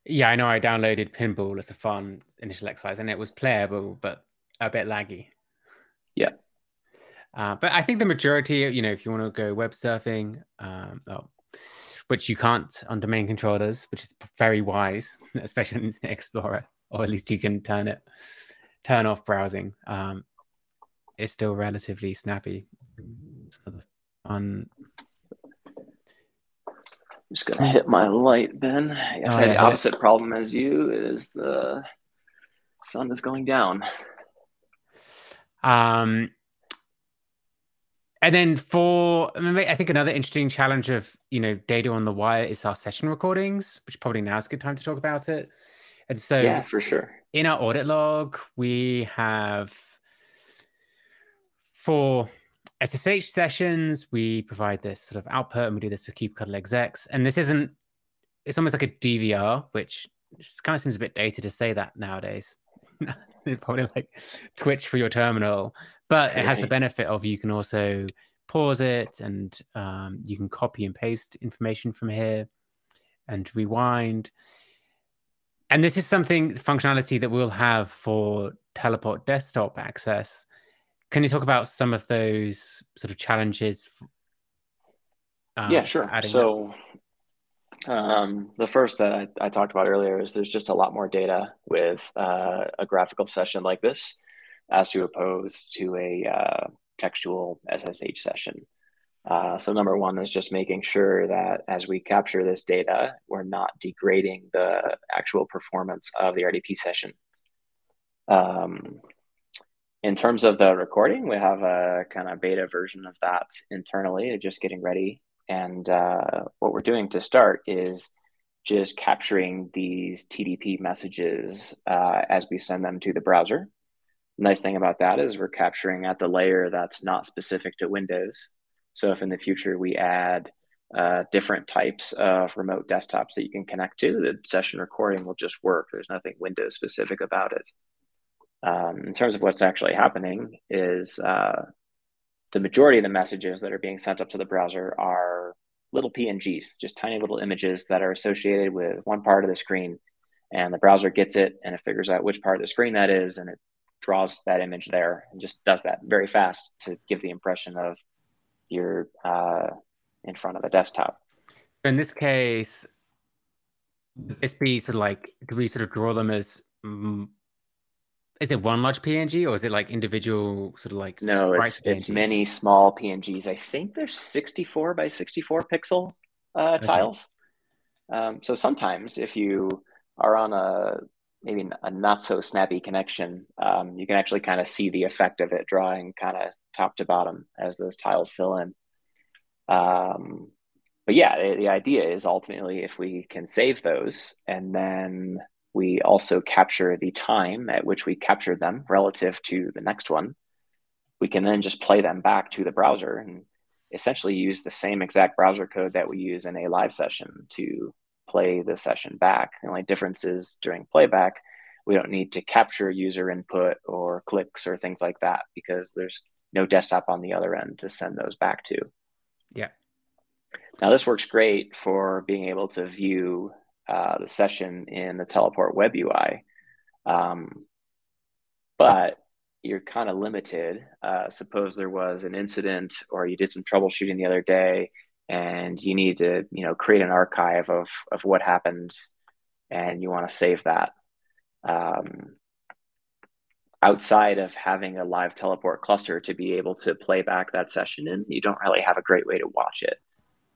Yeah, I know I downloaded Pinball as a fun initial exercise and it was playable, but a bit laggy. Yeah. Uh, but I think the majority, you know, if you want to go web surfing, um, oh, which you can't on domain controllers, which is very wise, [laughs] especially on Internet Explorer, or at least you can turn it turn off browsing. Um, it's still relatively snappy. On just gonna hit my light, Ben. Oh, yeah, the opposite problem as you. Is the sun is going down. Um, and then for I think another interesting challenge of you know data on the wire is our session recordings, which probably now is a good time to talk about it. And so, yeah, for sure. In our audit log, we have for SSH sessions, we provide this sort of output, and we do this for kubectl execs. And this isn't, it's almost like a DVR, which kind of seems a bit dated to say that nowadays. [laughs] it's probably like Twitch for your terminal, but it has the benefit of you can also pause it and um, you can copy and paste information from here and rewind and this is something functionality that we'll have for teleport desktop access can you talk about some of those sort of challenges um, yeah sure. so um, the first that I, I, talked about earlier is there's just a lot more data with uh, a graphical session like this as to opposed to a uh, textual ssh session. Uh, so number one is just making sure that as we capture this data, we're not degrading the actual performance of the RDP session. Um, in terms of the recording, we have a kind of beta version of that internally, just getting ready. And uh, what we're doing to start is just capturing these TDP messages uh, as we send them to the browser. Nice thing about that is we're capturing at the layer that's not specific to Windows. So if in the future we add uh, different types of remote desktops that you can connect to, the session recording will just work. There's nothing Windows specific about it. Um, in terms of what's actually happening is uh, the majority of the messages that are being sent up to the browser are little PNGs, just tiny little images that are associated with one part of the screen. And the browser gets it and it figures out which part of the screen that is and it draws that image there and just does that very fast to give the impression of you're uh, in front of a desktop. In this case, this be sort of like do we sort of draw them as is it one large PNG or is it like individual sort of like no? It's it's many small PNGs. I think there's 64 by 64 pixel uh, okay. tiles. Um, so sometimes if you are on a maybe a not so snappy connection, um, you can actually kind of see the effect of it drawing kind of top to bottom as those tiles fill in. Um, but yeah, the, the idea is ultimately if we can save those and then we also capture the time at which we captured them relative to the next one. We can then just play them back to the browser and essentially use the same exact browser code that we use in a live session to play the session back. The only difference is during playback, we don't need to capture user input or clicks or things like that because there's no desktop on the other end to send those back to. Yeah. Now, this works great for being able to view uh, the session in the Teleport web UI. Um, but you're kind of limited. Uh, suppose there was an incident or you did some troubleshooting the other day and you need to, you know, create an archive of, of what happened and you want to save that. Um, outside of having a live teleport cluster to be able to play back that session in, you don't really have a great way to watch it.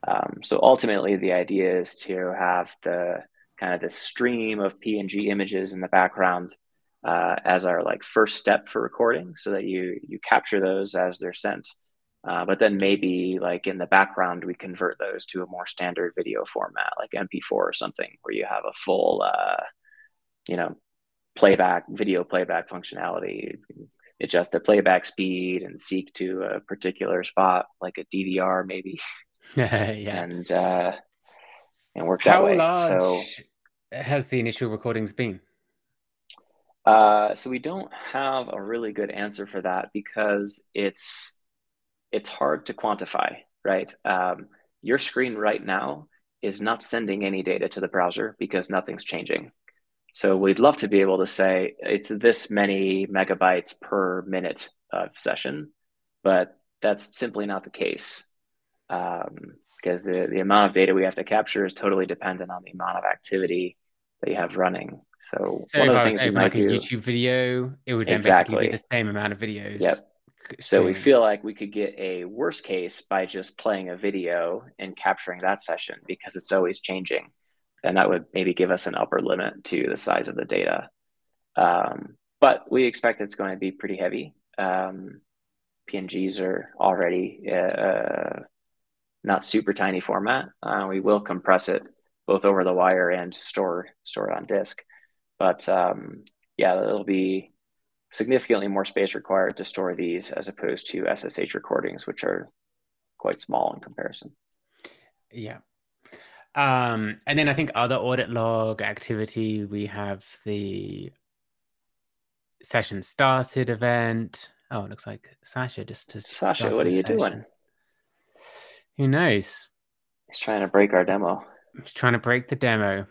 Um, so ultimately, the idea is to have the kind of the stream of PNG images in the background uh, as our like first step for recording, so that you you capture those as they're sent. Uh, but then maybe like in the background, we convert those to a more standard video format, like MP4 or something, where you have a full, uh, you know, playback video playback functionality. Adjust the playback speed and seek to a particular spot, like a DVR maybe. [laughs] [laughs] yeah. And uh, and work How that way. Large so has the initial recordings been? Uh, so we don't have a really good answer for that because it's it's hard to quantify, right? Um, your screen right now is not sending any data to the browser because nothing's changing. So we'd love to be able to say it's this many megabytes per minute of session, but that's simply not the case. Um, because the, the amount of data we have to capture is totally dependent on the amount of activity that you have running. So, so one of the things you might like do, a YouTube video, it would exactly. basically be the same amount of videos. Yep. So we feel like we could get a worst case by just playing a video and capturing that session because it's always changing. And that would maybe give us an upper limit to the size of the data. Um, but we expect it's going to be pretty heavy. Um, PNGs are already uh, not super tiny format. Uh, we will compress it both over the wire and store store it on disk. But um, yeah, it'll be significantly more space required to store these as opposed to SSH recordings, which are quite small in comparison. Yeah. Um, and then I think other audit log activity, we have the session started event. Oh, it looks like Sasha just to Sasha, what are you session. doing? Who knows? He's trying to break our demo. He's trying to break the demo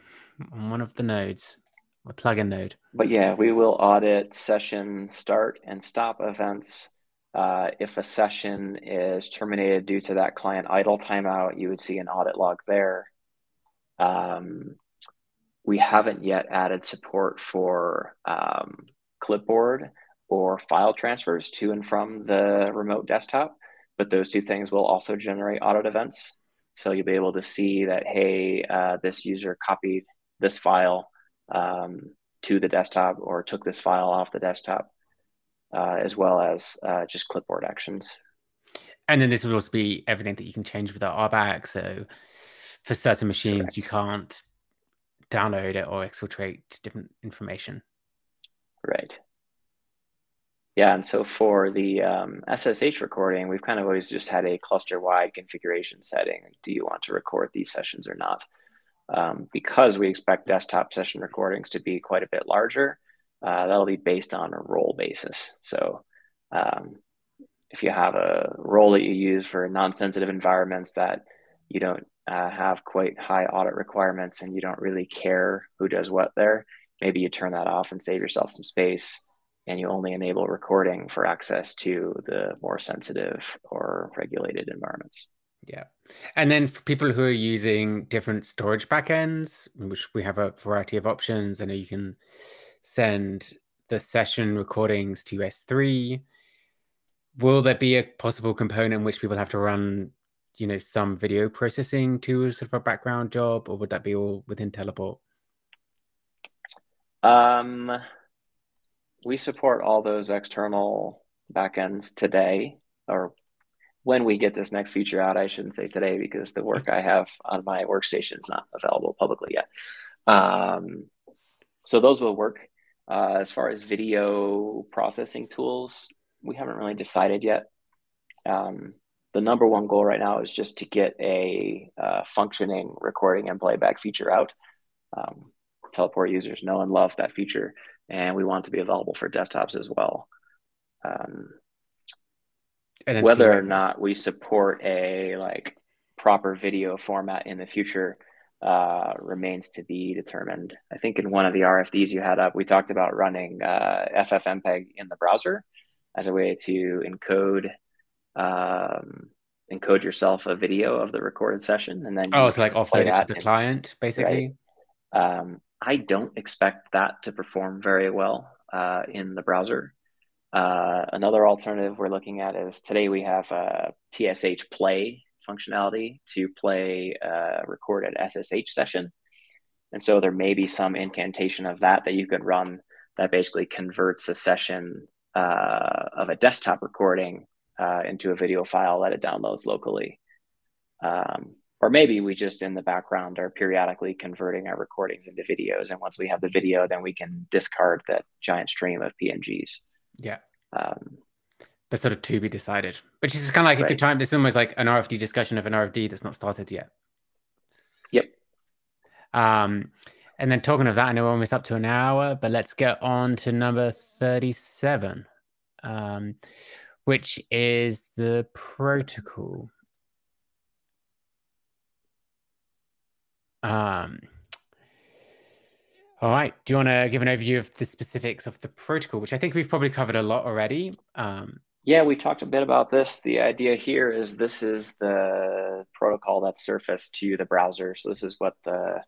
on one of the nodes, a plugin node. But yeah, we will audit session start and stop events. Uh, if a session is terminated due to that client idle timeout, you would see an audit log there. Um, we haven't yet added support for um, clipboard or file transfers to and from the remote desktop but those two things will also generate audit events. So you'll be able to see that, hey, uh, this user copied this file um, to the desktop or took this file off the desktop, uh, as well as uh, just clipboard actions. And then this would also be everything that you can change with our RBAC. So for certain machines, Correct. you can't download it or exfiltrate different information. Right. Yeah, and so for the um, SSH recording, we've kind of always just had a cluster-wide configuration setting. Do you want to record these sessions or not? Um, because we expect desktop session recordings to be quite a bit larger, uh, that'll be based on a role basis. So um, if you have a role that you use for non-sensitive environments that you don't uh, have quite high audit requirements and you don't really care who does what there, maybe you turn that off and save yourself some space and you only enable recording for access to the more sensitive or regulated environments. Yeah. And then for people who are using different storage backends, which we have a variety of options, I know you can send the session recordings to S3. Will there be a possible component in which people have to run, you know, some video processing to sort of a background job, or would that be all within Teleport? Um, we support all those external backends today, or when we get this next feature out. I shouldn't say today because the work I have on my workstation is not available publicly yet. Um, so those will work. Uh, as far as video processing tools, we haven't really decided yet. Um, the number one goal right now is just to get a uh, functioning recording and playback feature out. Um, teleport users know and love that feature, and we want to be available for desktops as well. Um, whether or not we support a like proper video format in the future uh, remains to be determined. I think in one of the RFDs you had up, we talked about running uh, FFmpeg in the browser as a way to encode um, encode yourself a video of the recorded session, and then oh, it's like offload it to the client, basically. Right? Um, I don't expect that to perform very well uh, in the browser. Uh, another alternative we're looking at is today we have a TSH play functionality to play a recorded SSH session. And so there may be some incantation of that that you could run that basically converts a session uh, of a desktop recording uh, into a video file that it downloads locally. Um, or maybe we just in the background are periodically converting our recordings into videos. And once we have the video, then we can discard that giant stream of PNGs. Yeah. Um, but sort of to be decided, which is kind of like right. a good time. It's almost like an RFD discussion of an RFD that's not started yet. Yep. Um, and then talking of that, I know we're almost up to an hour, but let's get on to number 37, um, which is the protocol. Um, all right. Do you want to give an overview of the specifics of the protocol, which I think we've probably covered a lot already? Um, yeah, we talked a bit about this. The idea here is this is the protocol that's surfaced to the browser. So this is what the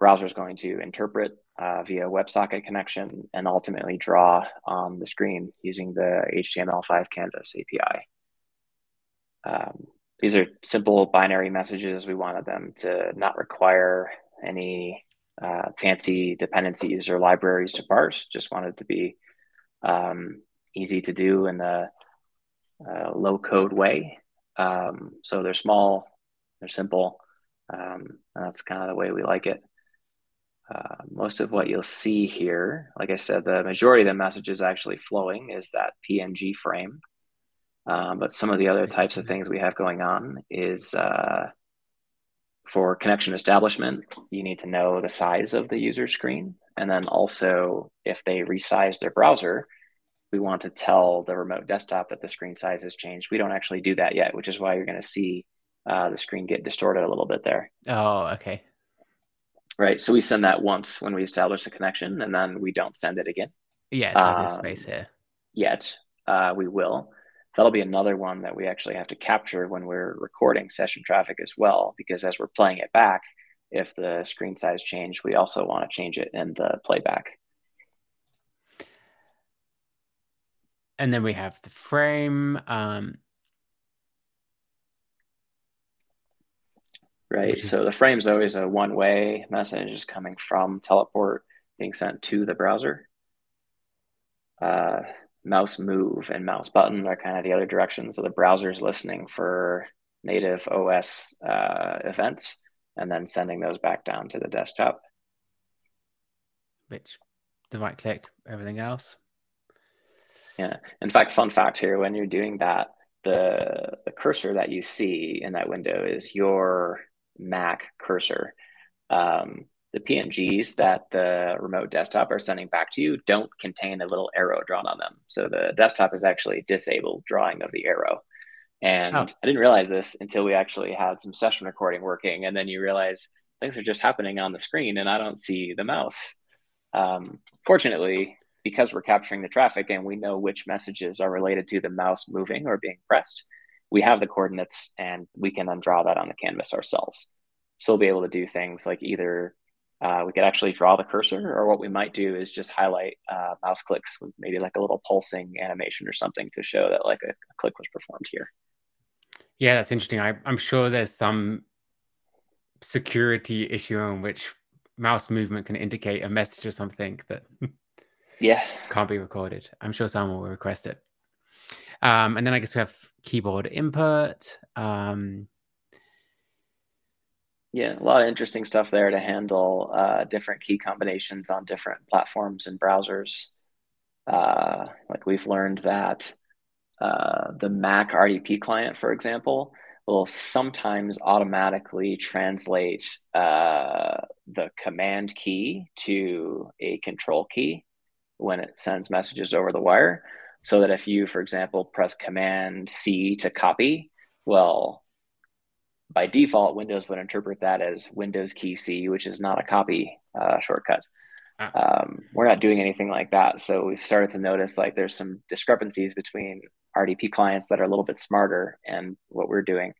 browser is going to interpret uh, via WebSocket connection and ultimately draw on the screen using the HTML5 Canvas API. Um, these are simple binary messages. We wanted them to not require any uh, fancy dependencies or libraries to parse. Just wanted to be um, easy to do in a, a low code way. Um, so they're small, they're simple. Um, that's kind of the way we like it. Uh, most of what you'll see here, like I said, the majority of the messages actually flowing is that PNG frame. Um, but some of the other types of things we have going on is uh, for connection establishment, you need to know the size of the user screen. And then also, if they resize their browser, we want to tell the remote desktop that the screen size has changed. We don't actually do that yet, which is why you're going to see uh, the screen get distorted a little bit there. Oh, okay. Right. So we send that once when we establish the connection, and then we don't send it again. Yeah, it's um, space here. Yet uh, we will that'll be another one that we actually have to capture when we're recording session traffic as well, because as we're playing it back, if the screen size changed, we also want to change it in the playback. And then we have the frame. Um, right. So the frame is always a one way message is coming from teleport being sent to the browser. Uh, mouse move and mouse button are kind of the other directions. So the browser is listening for native OS uh, events and then sending those back down to the desktop. Which the right click, everything else. Yeah. In fact, fun fact here when you're doing that, the, the cursor that you see in that window is your Mac cursor. Um, the PNGs that the remote desktop are sending back to you don't contain a little arrow drawn on them. So the desktop is actually disabled drawing of the arrow. And oh. I didn't realize this until we actually had some session recording working. And then you realize things are just happening on the screen and I don't see the mouse. Um, fortunately, because we're capturing the traffic and we know which messages are related to the mouse moving or being pressed, we have the coordinates and we can then draw that on the canvas ourselves. So we'll be able to do things like either uh, we could actually draw the cursor, or what we might do is just highlight uh, mouse clicks with maybe like a little pulsing animation or something to show that like a, a click was performed here. Yeah, that's interesting. I, I'm sure there's some security issue in which mouse movement can indicate a message or something that [laughs] yeah can't be recorded. I'm sure someone will request it. Um, and then I guess we have keyboard input. Um, yeah, a lot of interesting stuff there to handle uh, different key combinations on different platforms and browsers. Uh, like we've learned that uh, the Mac RDP client, for example, will sometimes automatically translate uh, the command key to a control key when it sends messages over the wire. So that if you, for example, press Command C to copy, well, by default, Windows would interpret that as Windows key C, which is not a copy uh, shortcut. Ah. Um, we're not doing anything like that. So we've started to notice like there's some discrepancies between RDP clients that are a little bit smarter and what we're doing.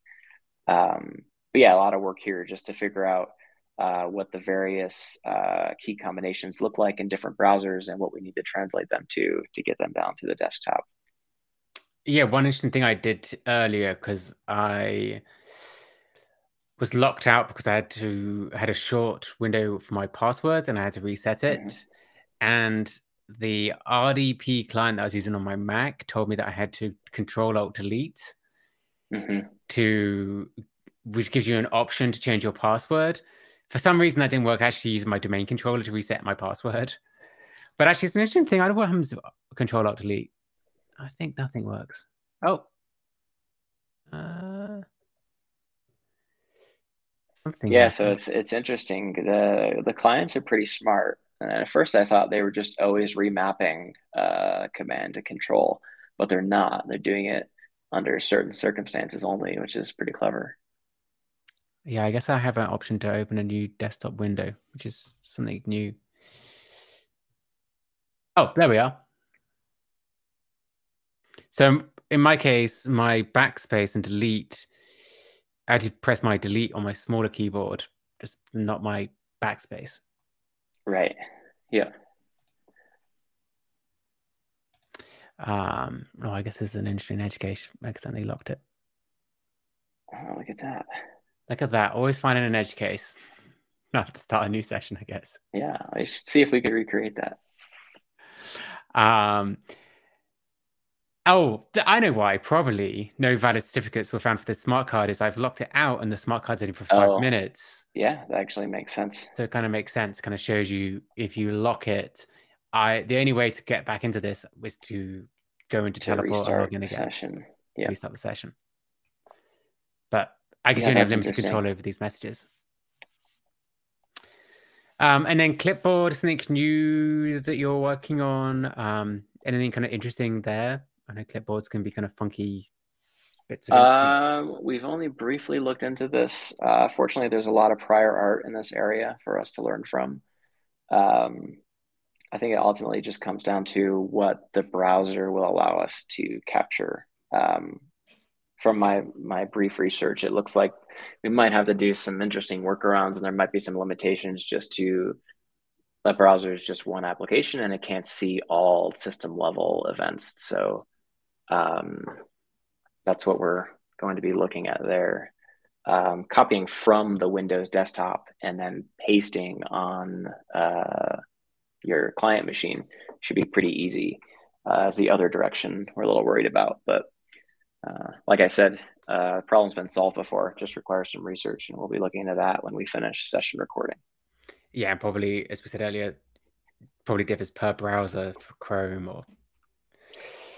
Um, but yeah, a lot of work here just to figure out uh, what the various uh, key combinations look like in different browsers and what we need to translate them to to get them down to the desktop. Yeah, one interesting thing I did earlier because I was locked out because I had to I had a short window for my passwords and I had to reset it. Mm-hmm. And the RDP client that I was using on my Mac told me that I had to Control Alt Delete mm-hmm. to which gives you an option to change your password. For some reason that didn't work. I actually used my domain controller to reset my password. But actually it's an interesting thing. I don't know what happens Control Alt Delete. I think nothing works. Oh. Uh Something yeah, so it's it's interesting. The the clients are pretty smart. And at first I thought they were just always remapping uh, command to control, but they're not. They're doing it under certain circumstances only, which is pretty clever. Yeah, I guess I have an option to open a new desktop window, which is something new. Oh, there we are. So in my case, my backspace and delete I had to press my delete on my smaller keyboard, just not my backspace. Right. Yeah. Um, oh, I guess this is an interesting edge case. I accidentally locked it. Oh, look at that. Look at that. Always finding an edge case. [laughs] Not to start a new session, I guess. Yeah, I should see if we could recreate that. Um, Oh, I know why. Probably no valid certificates were found for the smart card. Is I've locked it out, and the smart card's only for five oh, minutes. Yeah, that actually makes sense. So it kind of makes sense. Kind of shows you if you lock it. I the only way to get back into this was to go into to teleport and log in again. Session. Yeah, restart the session. But I guess yeah, you only have limited control over these messages. Um, and then clipboard, something new that you're working on. Um, anything kind of interesting there? I know clipboards can be kind of funky bits. Uh, we've only briefly looked into this. Uh, fortunately, there's a lot of prior art in this area for us to learn from. Um, I think it ultimately just comes down to what the browser will allow us to capture. Um, from my my brief research, it looks like we might have to do some interesting workarounds, and there might be some limitations just to that browser is just one application and it can't see all system level events. So um, that's what we're going to be looking at there. Um, copying from the Windows desktop and then pasting on uh, your client machine should be pretty easy. Uh, as the other direction we're a little worried about, but uh, like I said, uh, problem's been solved before. Just requires some research, and we'll be looking into that when we finish session recording. Yeah, probably as we said earlier, probably differs per browser for Chrome or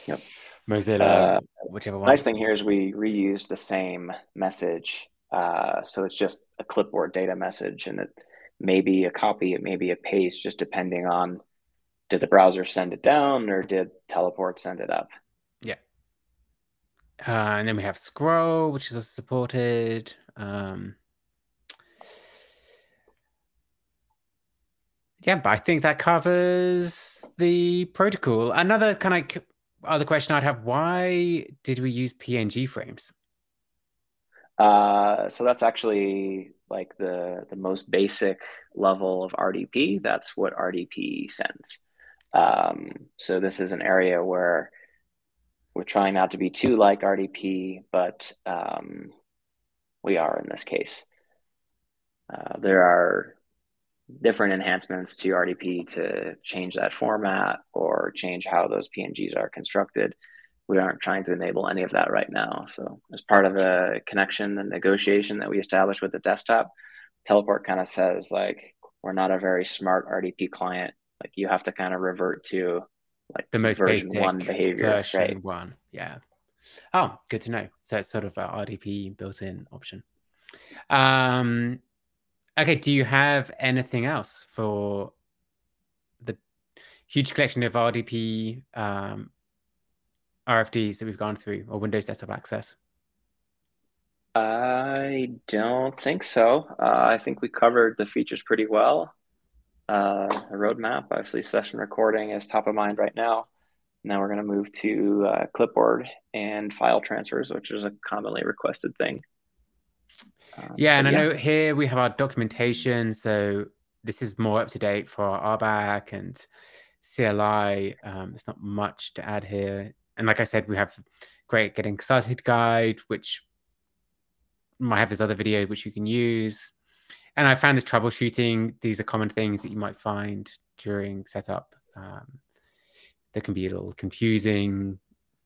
yep. Mozilla, uh, whichever one. Nice thing here is we reuse the same message. Uh, so it's just a clipboard data message and it may be a copy, it may be a paste, just depending on did the browser send it down or did teleport send it up? Yeah. Uh, and then we have scroll, which is also supported. Um, yeah, but I think that covers the protocol. Another kind of other question I'd have: Why did we use PNG frames? Uh, so that's actually like the the most basic level of RDP. That's what RDP sends. Um, so this is an area where we're trying not to be too like RDP, but um, we are in this case. Uh, there are different enhancements to RDP to change that format or change how those PNGs are constructed. We aren't trying to enable any of that right now. So, as part of a connection and negotiation that we established with the desktop, Teleport kind of says like we're not a very smart RDP client. Like you have to kind of revert to like the most version basic one behavior, version right? one. Yeah. Oh, good to know. So it's sort of a RDP built-in option. Um, okay. Do you have anything else for the huge collection of RDP um, RFDs that we've gone through, or Windows Desktop Access? I don't think so. Uh, I think we covered the features pretty well. Uh, the roadmap, obviously, session recording is top of mind right now. Now we're going to move to uh, clipboard and file transfers, which is a commonly requested thing. Uh, yeah, and yeah. I know here we have our documentation. So this is more up to date for our RBAC and CLI. Um, there's not much to add here. And like I said, we have great getting started guide, which might have this other video which you can use. And I found this troubleshooting. These are common things that you might find during setup. Um, that can be a little confusing.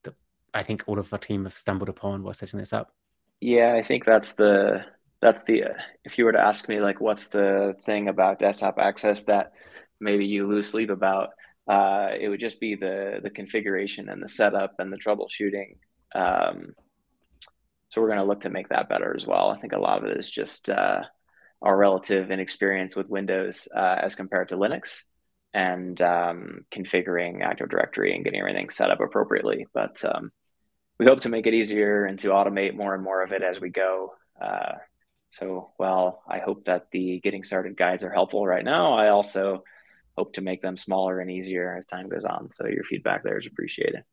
That I think all of our team have stumbled upon while setting this up. Yeah, I think that's the that's the uh, if you were to ask me like what's the thing about desktop access that maybe you lose sleep about, uh, it would just be the the configuration and the setup and the troubleshooting. Um, so we're going to look to make that better as well. I think a lot of it is just uh, our relative inexperience with Windows uh, as compared to Linux and um, configuring Active Directory and getting everything set up appropriately. But um, we hope to make it easier and to automate more and more of it as we go. So while I hope that the getting started guides are helpful right now, I also hope to make them smaller and easier as time goes on. So your feedback there is appreciated.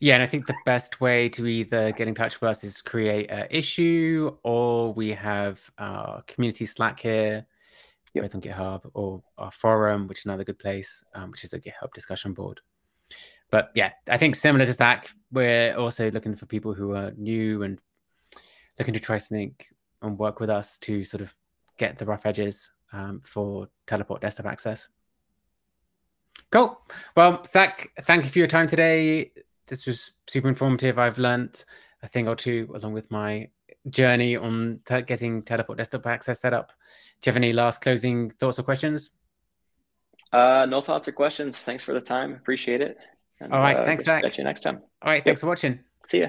Yeah, and I think the best way to either get in touch with us is create an issue, or we have our community Slack here, yep. both on GitHub, or our forum, which is another good place, um, which is a GitHub discussion board. But yeah, I think similar to Slack, we're also looking for people who are new and looking to try something and work with us to sort of get the rough edges um, for teleport desktop access. Cool. Well, Zach, thank you for your time today this was super informative. I've learned a thing or two along with my journey on t- getting Teleport desktop access set up. Do you have any last closing thoughts or questions? Uh, no thoughts or questions. Thanks for the time. Appreciate it. And, All right. Uh, thanks, Zach. Catch you next time. All right. Yep. Thanks for watching. See ya.